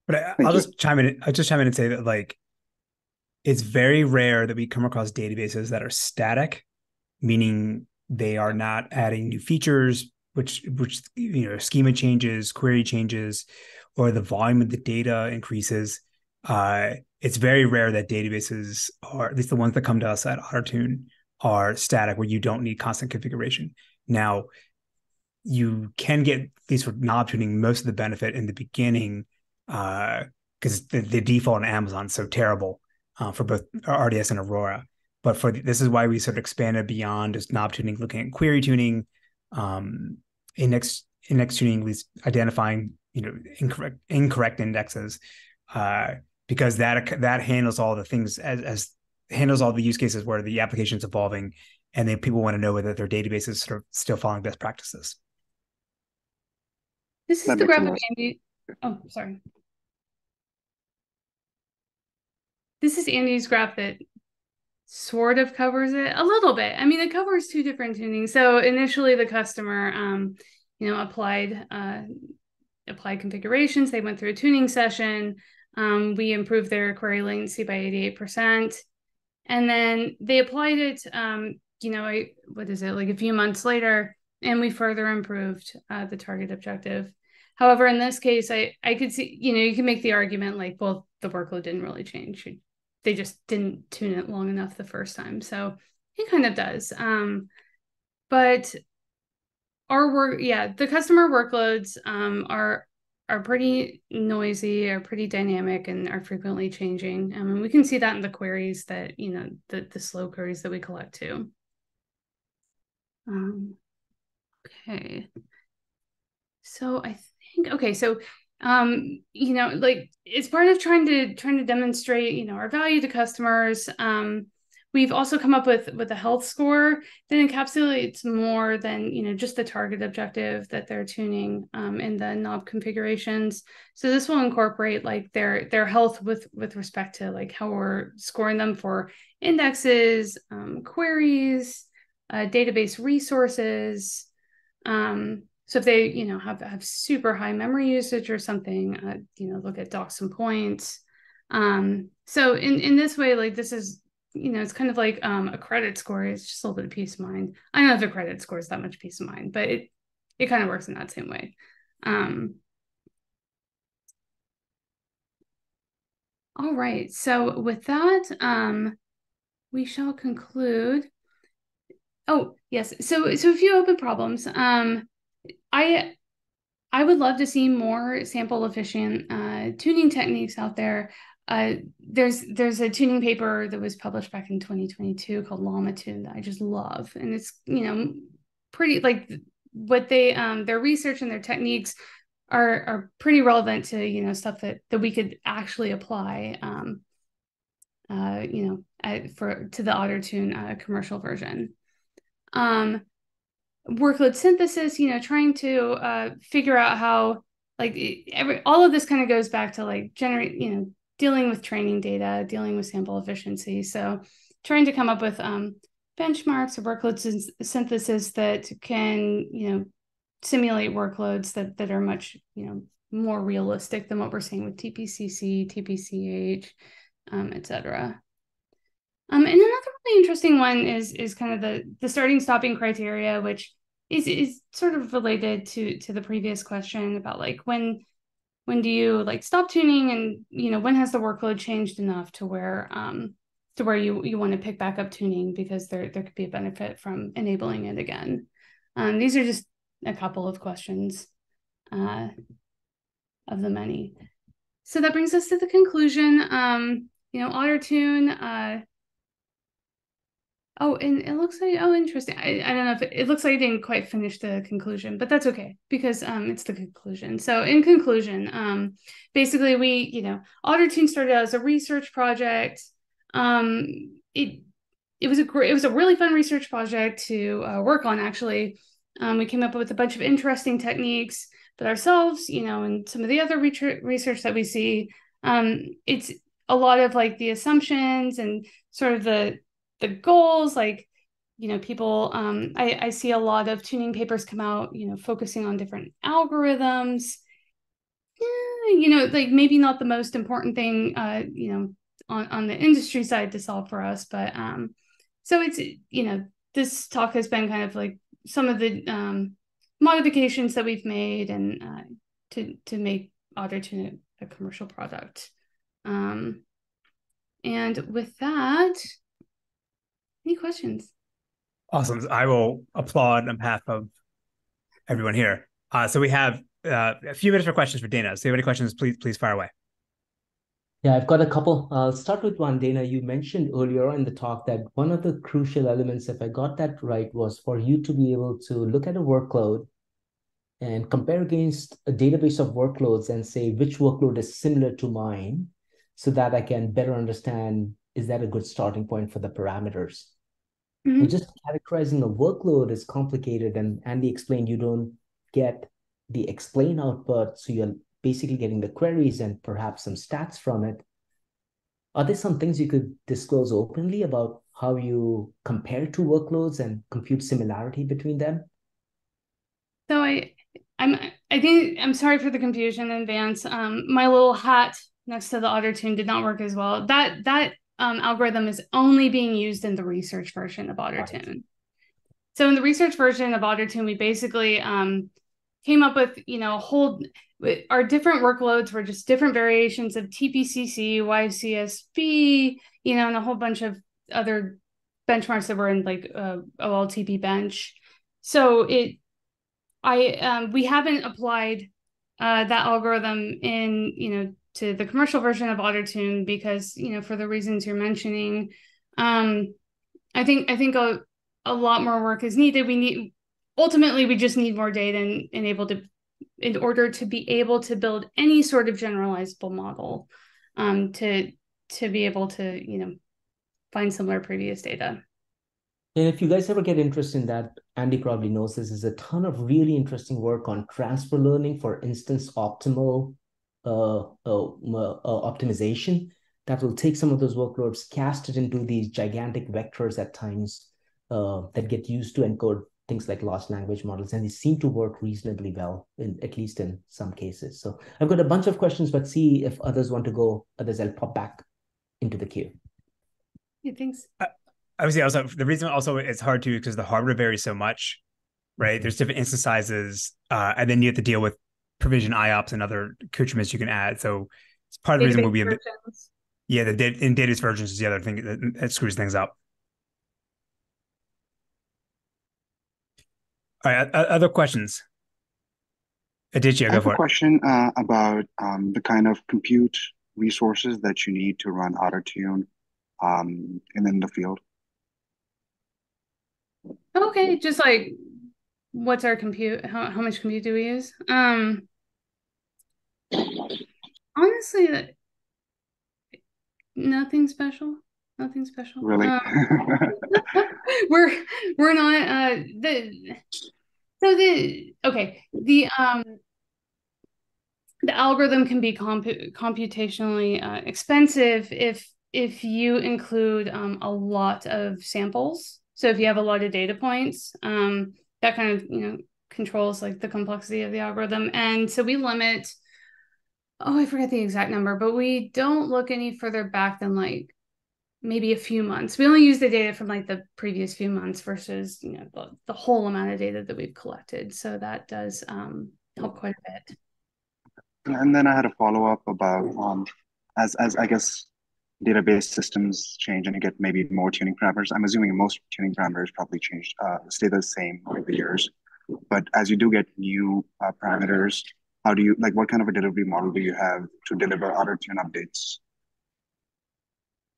But I, will just chime in i'll just chime in and say that like it's very rare that we come across databases that are static meaning they are not adding new features which which you know schema changes query changes or the volume of the data increases. Uh it's very rare that databases are at least the ones that come to us at OtterTune are static where you don't need constant configuration. Now, you can get at least for knob tuning most of the benefit in the beginning because uh, the, the, default on Amazon is so terrible uh, for both RDS and Aurora. But for the, this is why we sort of expanded beyond just knob tuning, looking at query tuning, um, index index tuning, at least identifying you know incorrect incorrect indexes. Uh, because that that handles all the things as, as handles all the use cases where the application is evolving and then people want to know whether their database is sort of still following best practices. This is that the graph of Andy. Oh, sorry. This is Andy's graph that sort of covers it a little bit. I mean, it covers two different tunings. So initially, the customer, um, you know, applied uh, applied configurations. They went through a tuning session. Um, we improved their query latency by 88%. And then they applied it, um, you know, I, what is it, like a few months later, and we further improved uh, the target objective. However, in this case, I, I could see, you know, you can make the argument like, well, the workload didn't really change. They just didn't tune it long enough the first time. So it kind of does. Um, but our work, yeah, the customer workloads um, are are pretty noisy, are pretty dynamic, and are frequently changing. Um, and we can see that in the queries that, you know, the, the slow queries that we collect too. Um, okay. So I think, okay, so, um, you know, like it's part of trying to, trying to demonstrate, you know, our value to customers. Um, we've also come up with with a health score that encapsulates more than you know just the target objective that they're tuning um, in the knob configurations. So this will incorporate like their their health with with respect to like how we're scoring them for indexes, um, queries, uh, database resources. Um, so if they you know have have super high memory usage or something, uh, you know look at docs and points. Um, so in in this way, like this is you know, it's kind of like um, a credit score. It's just a little bit of peace of mind. I don't know if a credit score is that much peace of mind, but it it kind of works in that same way. Um, all right. So with that, um, we shall conclude. Oh yes. So so a few open problems. Um, I I would love to see more sample efficient uh, tuning techniques out there. Uh, there's there's a tuning paper that was published back in 2022 called LlamaTune that I just love, and it's you know pretty like what they um their research and their techniques are are pretty relevant to you know stuff that that we could actually apply um uh you know at, for to the OtterTune uh, commercial version. Um, workload synthesis, you know, trying to uh, figure out how like every all of this kind of goes back to like generate you know dealing with training data, dealing with sample efficiency. So trying to come up with um, benchmarks or workload synthesis that can, you know, simulate workloads that that are much, you know, more realistic than what we're seeing with TPCC, TPCH, um, et cetera. Um, and another really interesting one is is kind of the the starting stopping criteria, which is is sort of related to to the previous question about like when when do you like stop tuning and you know when has the workload changed enough to where um to where you you want to pick back up tuning because there there could be a benefit from enabling it again? Um these are just a couple of questions uh of the many. So that brings us to the conclusion. Um you know OtterTune uh Oh, and it looks like oh, interesting. I, I don't know if it, it, looks like I didn't quite finish the conclusion, but that's okay because um it's the conclusion. So in conclusion, um basically we you know OtterTune started out as a research project. Um, it it was a great it was a really fun research project to uh, work on actually. Um, we came up with a bunch of interesting techniques, but ourselves, you know, and some of the other research that we see, um, it's a lot of like the assumptions and sort of the the goals like you know people um, I, I see a lot of tuning papers come out you know focusing on different algorithms. Yeah, you know like maybe not the most important thing uh, you know on, on the industry side to solve for us but um so it's you know this talk has been kind of like some of the um, modifications that we've made and uh, to to make OtterTune a commercial product. Um and with that any questions? Awesome. I will applaud on behalf of everyone here. Uh, so we have uh, a few minutes for questions for Dana. So if you have any questions, please please fire away. Yeah, I've got a couple. I'll start with one, Dana. You mentioned earlier in the talk that one of the crucial elements, if I got that right, was for you to be able to look at a workload and compare against a database of workloads and say which workload is similar to mine so that I can better understand is that a good starting point for the parameters? Mm-hmm. just characterizing a workload is complicated. And Andy explained you don't get the explain output. So you're basically getting the queries and perhaps some stats from it. Are there some things you could disclose openly about how you compare two workloads and compute similarity between them? So I I'm I think I'm sorry for the confusion in advance. Um my little hat next to the OtterTune did not work as well. That that um, algorithm is only being used in the research version of OtterTune. Right. So in the research version of OtterTune, we basically um, came up with, you know, a whole, our different workloads were just different variations of TPCC, YCSB, you know, and a whole bunch of other benchmarks that were in like uh, OLTP bench. So it, I, um, we haven't applied uh, that algorithm in, you know, to the commercial version of OtterTune because you know for the reasons you're mentioning. Um, I think I think a a lot more work is needed. We need ultimately we just need more data and, and able to in order to be able to build any sort of generalizable model um, to to be able to you know find similar previous data. And if you guys ever get interested in that, Andy probably knows this is a ton of really interesting work on transfer learning for instance optimal uh, uh, uh, optimization that will take some of those workloads, cast it into these gigantic vectors at times uh, that get used to encode things like large language models, and they seem to work reasonably well, in, at least in some cases. So I've got a bunch of questions, but see if others want to go. Others, I'll pop back into the queue. Yeah, thanks. Uh, obviously, also the reason also it's hard to because the hardware varies so much, right? Mm-hmm. There's different instance sizes, uh, and then you have to deal with provision IOPS and other accoutrements you can add. So it's part of the reason we'll be in the, yeah, the in database versions is the other thing that, that screws things up. All right, other questions? Aditya, go I have for a it. question uh, about um, the kind of compute resources that you need to run OtterTune um, and in the field. Okay, just like what's our compute? How how much compute do we use? Um, honestly, nothing special. Nothing special. Really? Um, we're we're not uh the so the okay the um the algorithm can be compu- computationally uh, expensive if if you include um, a lot of samples so if you have a lot of data points um, that kind of you know controls like the complexity of the algorithm and so we limit oh i forget the exact number but we don't look any further back than like maybe a few months. We only use the data from like the previous few months versus you know the, the whole amount of data that we've collected. So that does um, help quite a bit. And then I had a follow up about um, as as I guess database systems change and you get maybe more tuning parameters. I'm assuming most tuning parameters probably change, uh, stay the same over the years. But as you do get new uh, parameters, how do you like? What kind of a delivery model do you have to deliver OtterTune updates?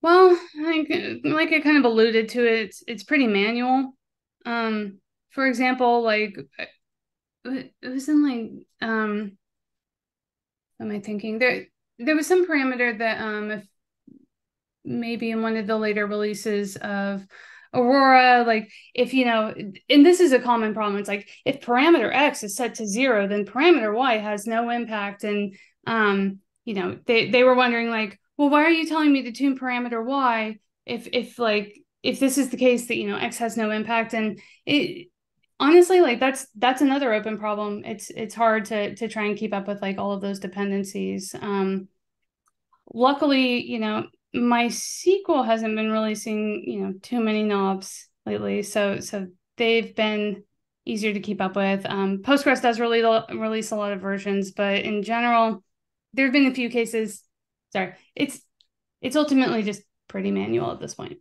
Well, like like I kind of alluded to it, it's it's pretty manual. Um, for example, like it was in like um, am I thinking? There there was some parameter that um, if maybe in one of the later releases of Aurora, like if you know, and this is a common problem. It's like if parameter X is set to zero, then parameter Y has no impact. And um, you know, they they were wondering like, well, why are you telling me to tune parameter Y if if like if this is the case that you know X has no impact and it honestly like that's that's another open problem. It's it's hard to to try and keep up with like all of those dependencies. Um luckily, you know, MySQL hasn't been releasing, you know, too many knobs lately. So so they've been easier to keep up with. Um, Postgres does really release a lot of versions, but in general, there have been a few cases sorry it's it's ultimately just pretty manual at this point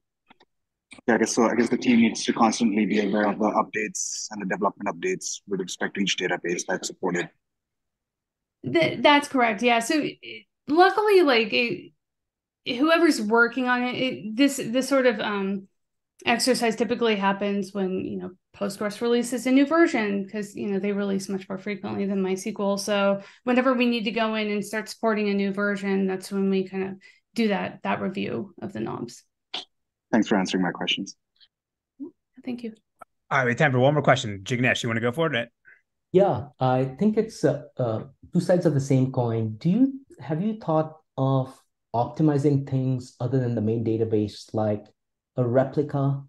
yeah, I guess so. I guess the team needs to constantly be aware of the updates and the development updates with respect to each database that's supported. Th- that's correct. Yeah. So luckily, like it, whoever's working on it, it, this this sort of um, exercise typically happens when you know Postgres releases a new version because you know they release much more frequently than MySQL. So whenever we need to go in and start supporting a new version, that's when we kind of do that that review of the knobs. Thanks for answering my questions. Thank you. All right, we have time for one more question. Jignesh, you want to go for it? Yeah, I think it's uh, uh, two sides of the same coin. Do you have you thought of optimizing things other than the main database, like a replica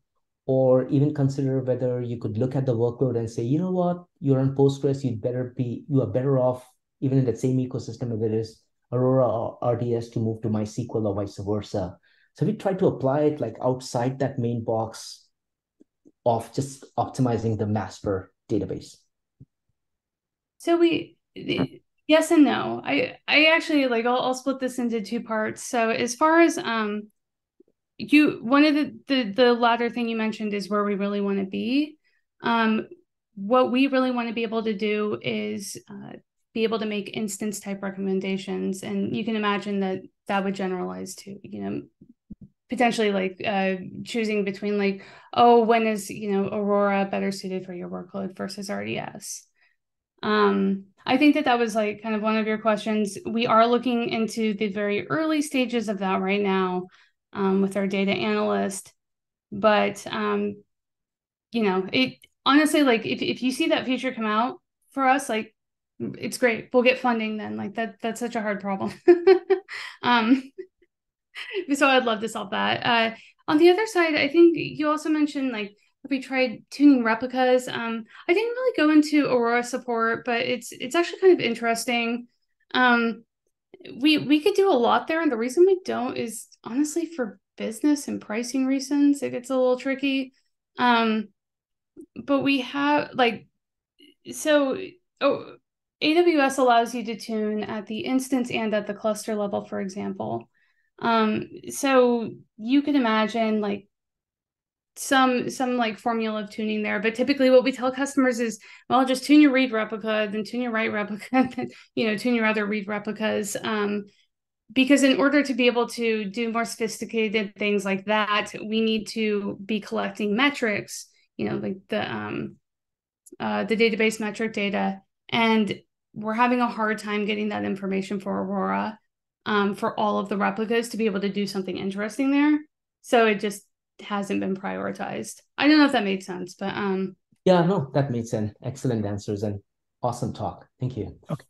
or even consider whether you could look at the workload and say, you know what, you're on Postgres, you'd better be, you are better off even in that same ecosystem if it is Aurora or RDS to move to MySQL or vice versa. So we try to apply it like outside that main box of just optimizing the master database. So we yes and no. I I actually like I'll, I'll split this into two parts. So as far as um you one of the, the the latter thing you mentioned is where we really want to be um what we really want to be able to do is uh, be able to make instance type recommendations and you can imagine that that would generalize to you know potentially like uh, choosing between like oh when is you know aurora better suited for your workload versus rds um i think that that was like kind of one of your questions we are looking into the very early stages of that right now um, with our data analyst. But um, you know, it honestly like if if you see that feature come out for us, like it's great. We'll get funding then. Like that that's such a hard problem. um so I'd love to solve that. Uh on the other side, I think you also mentioned like we tried tuning replicas. Um, I didn't really go into Aurora support, but it's it's actually kind of interesting. Um, we we could do a lot there, and the reason we don't is honestly for business and pricing reasons. It gets a little tricky. Um, but we have like so oh, AWS allows you to tune at the instance and at the cluster level, for example. Um, so you can imagine like some some like formula of tuning there but typically what we tell customers is well just tune your read replica then tune your write replica then you know tune your other read replicas um, because in order to be able to do more sophisticated things like that we need to be collecting metrics you know like the um uh, the database metric data and we're having a hard time getting that information for aurora um, for all of the replicas to be able to do something interesting there. So it just hasn't been prioritized. I don't know if that made sense, but um yeah, no, that made sense. Excellent answers and awesome talk. Thank you. Okay.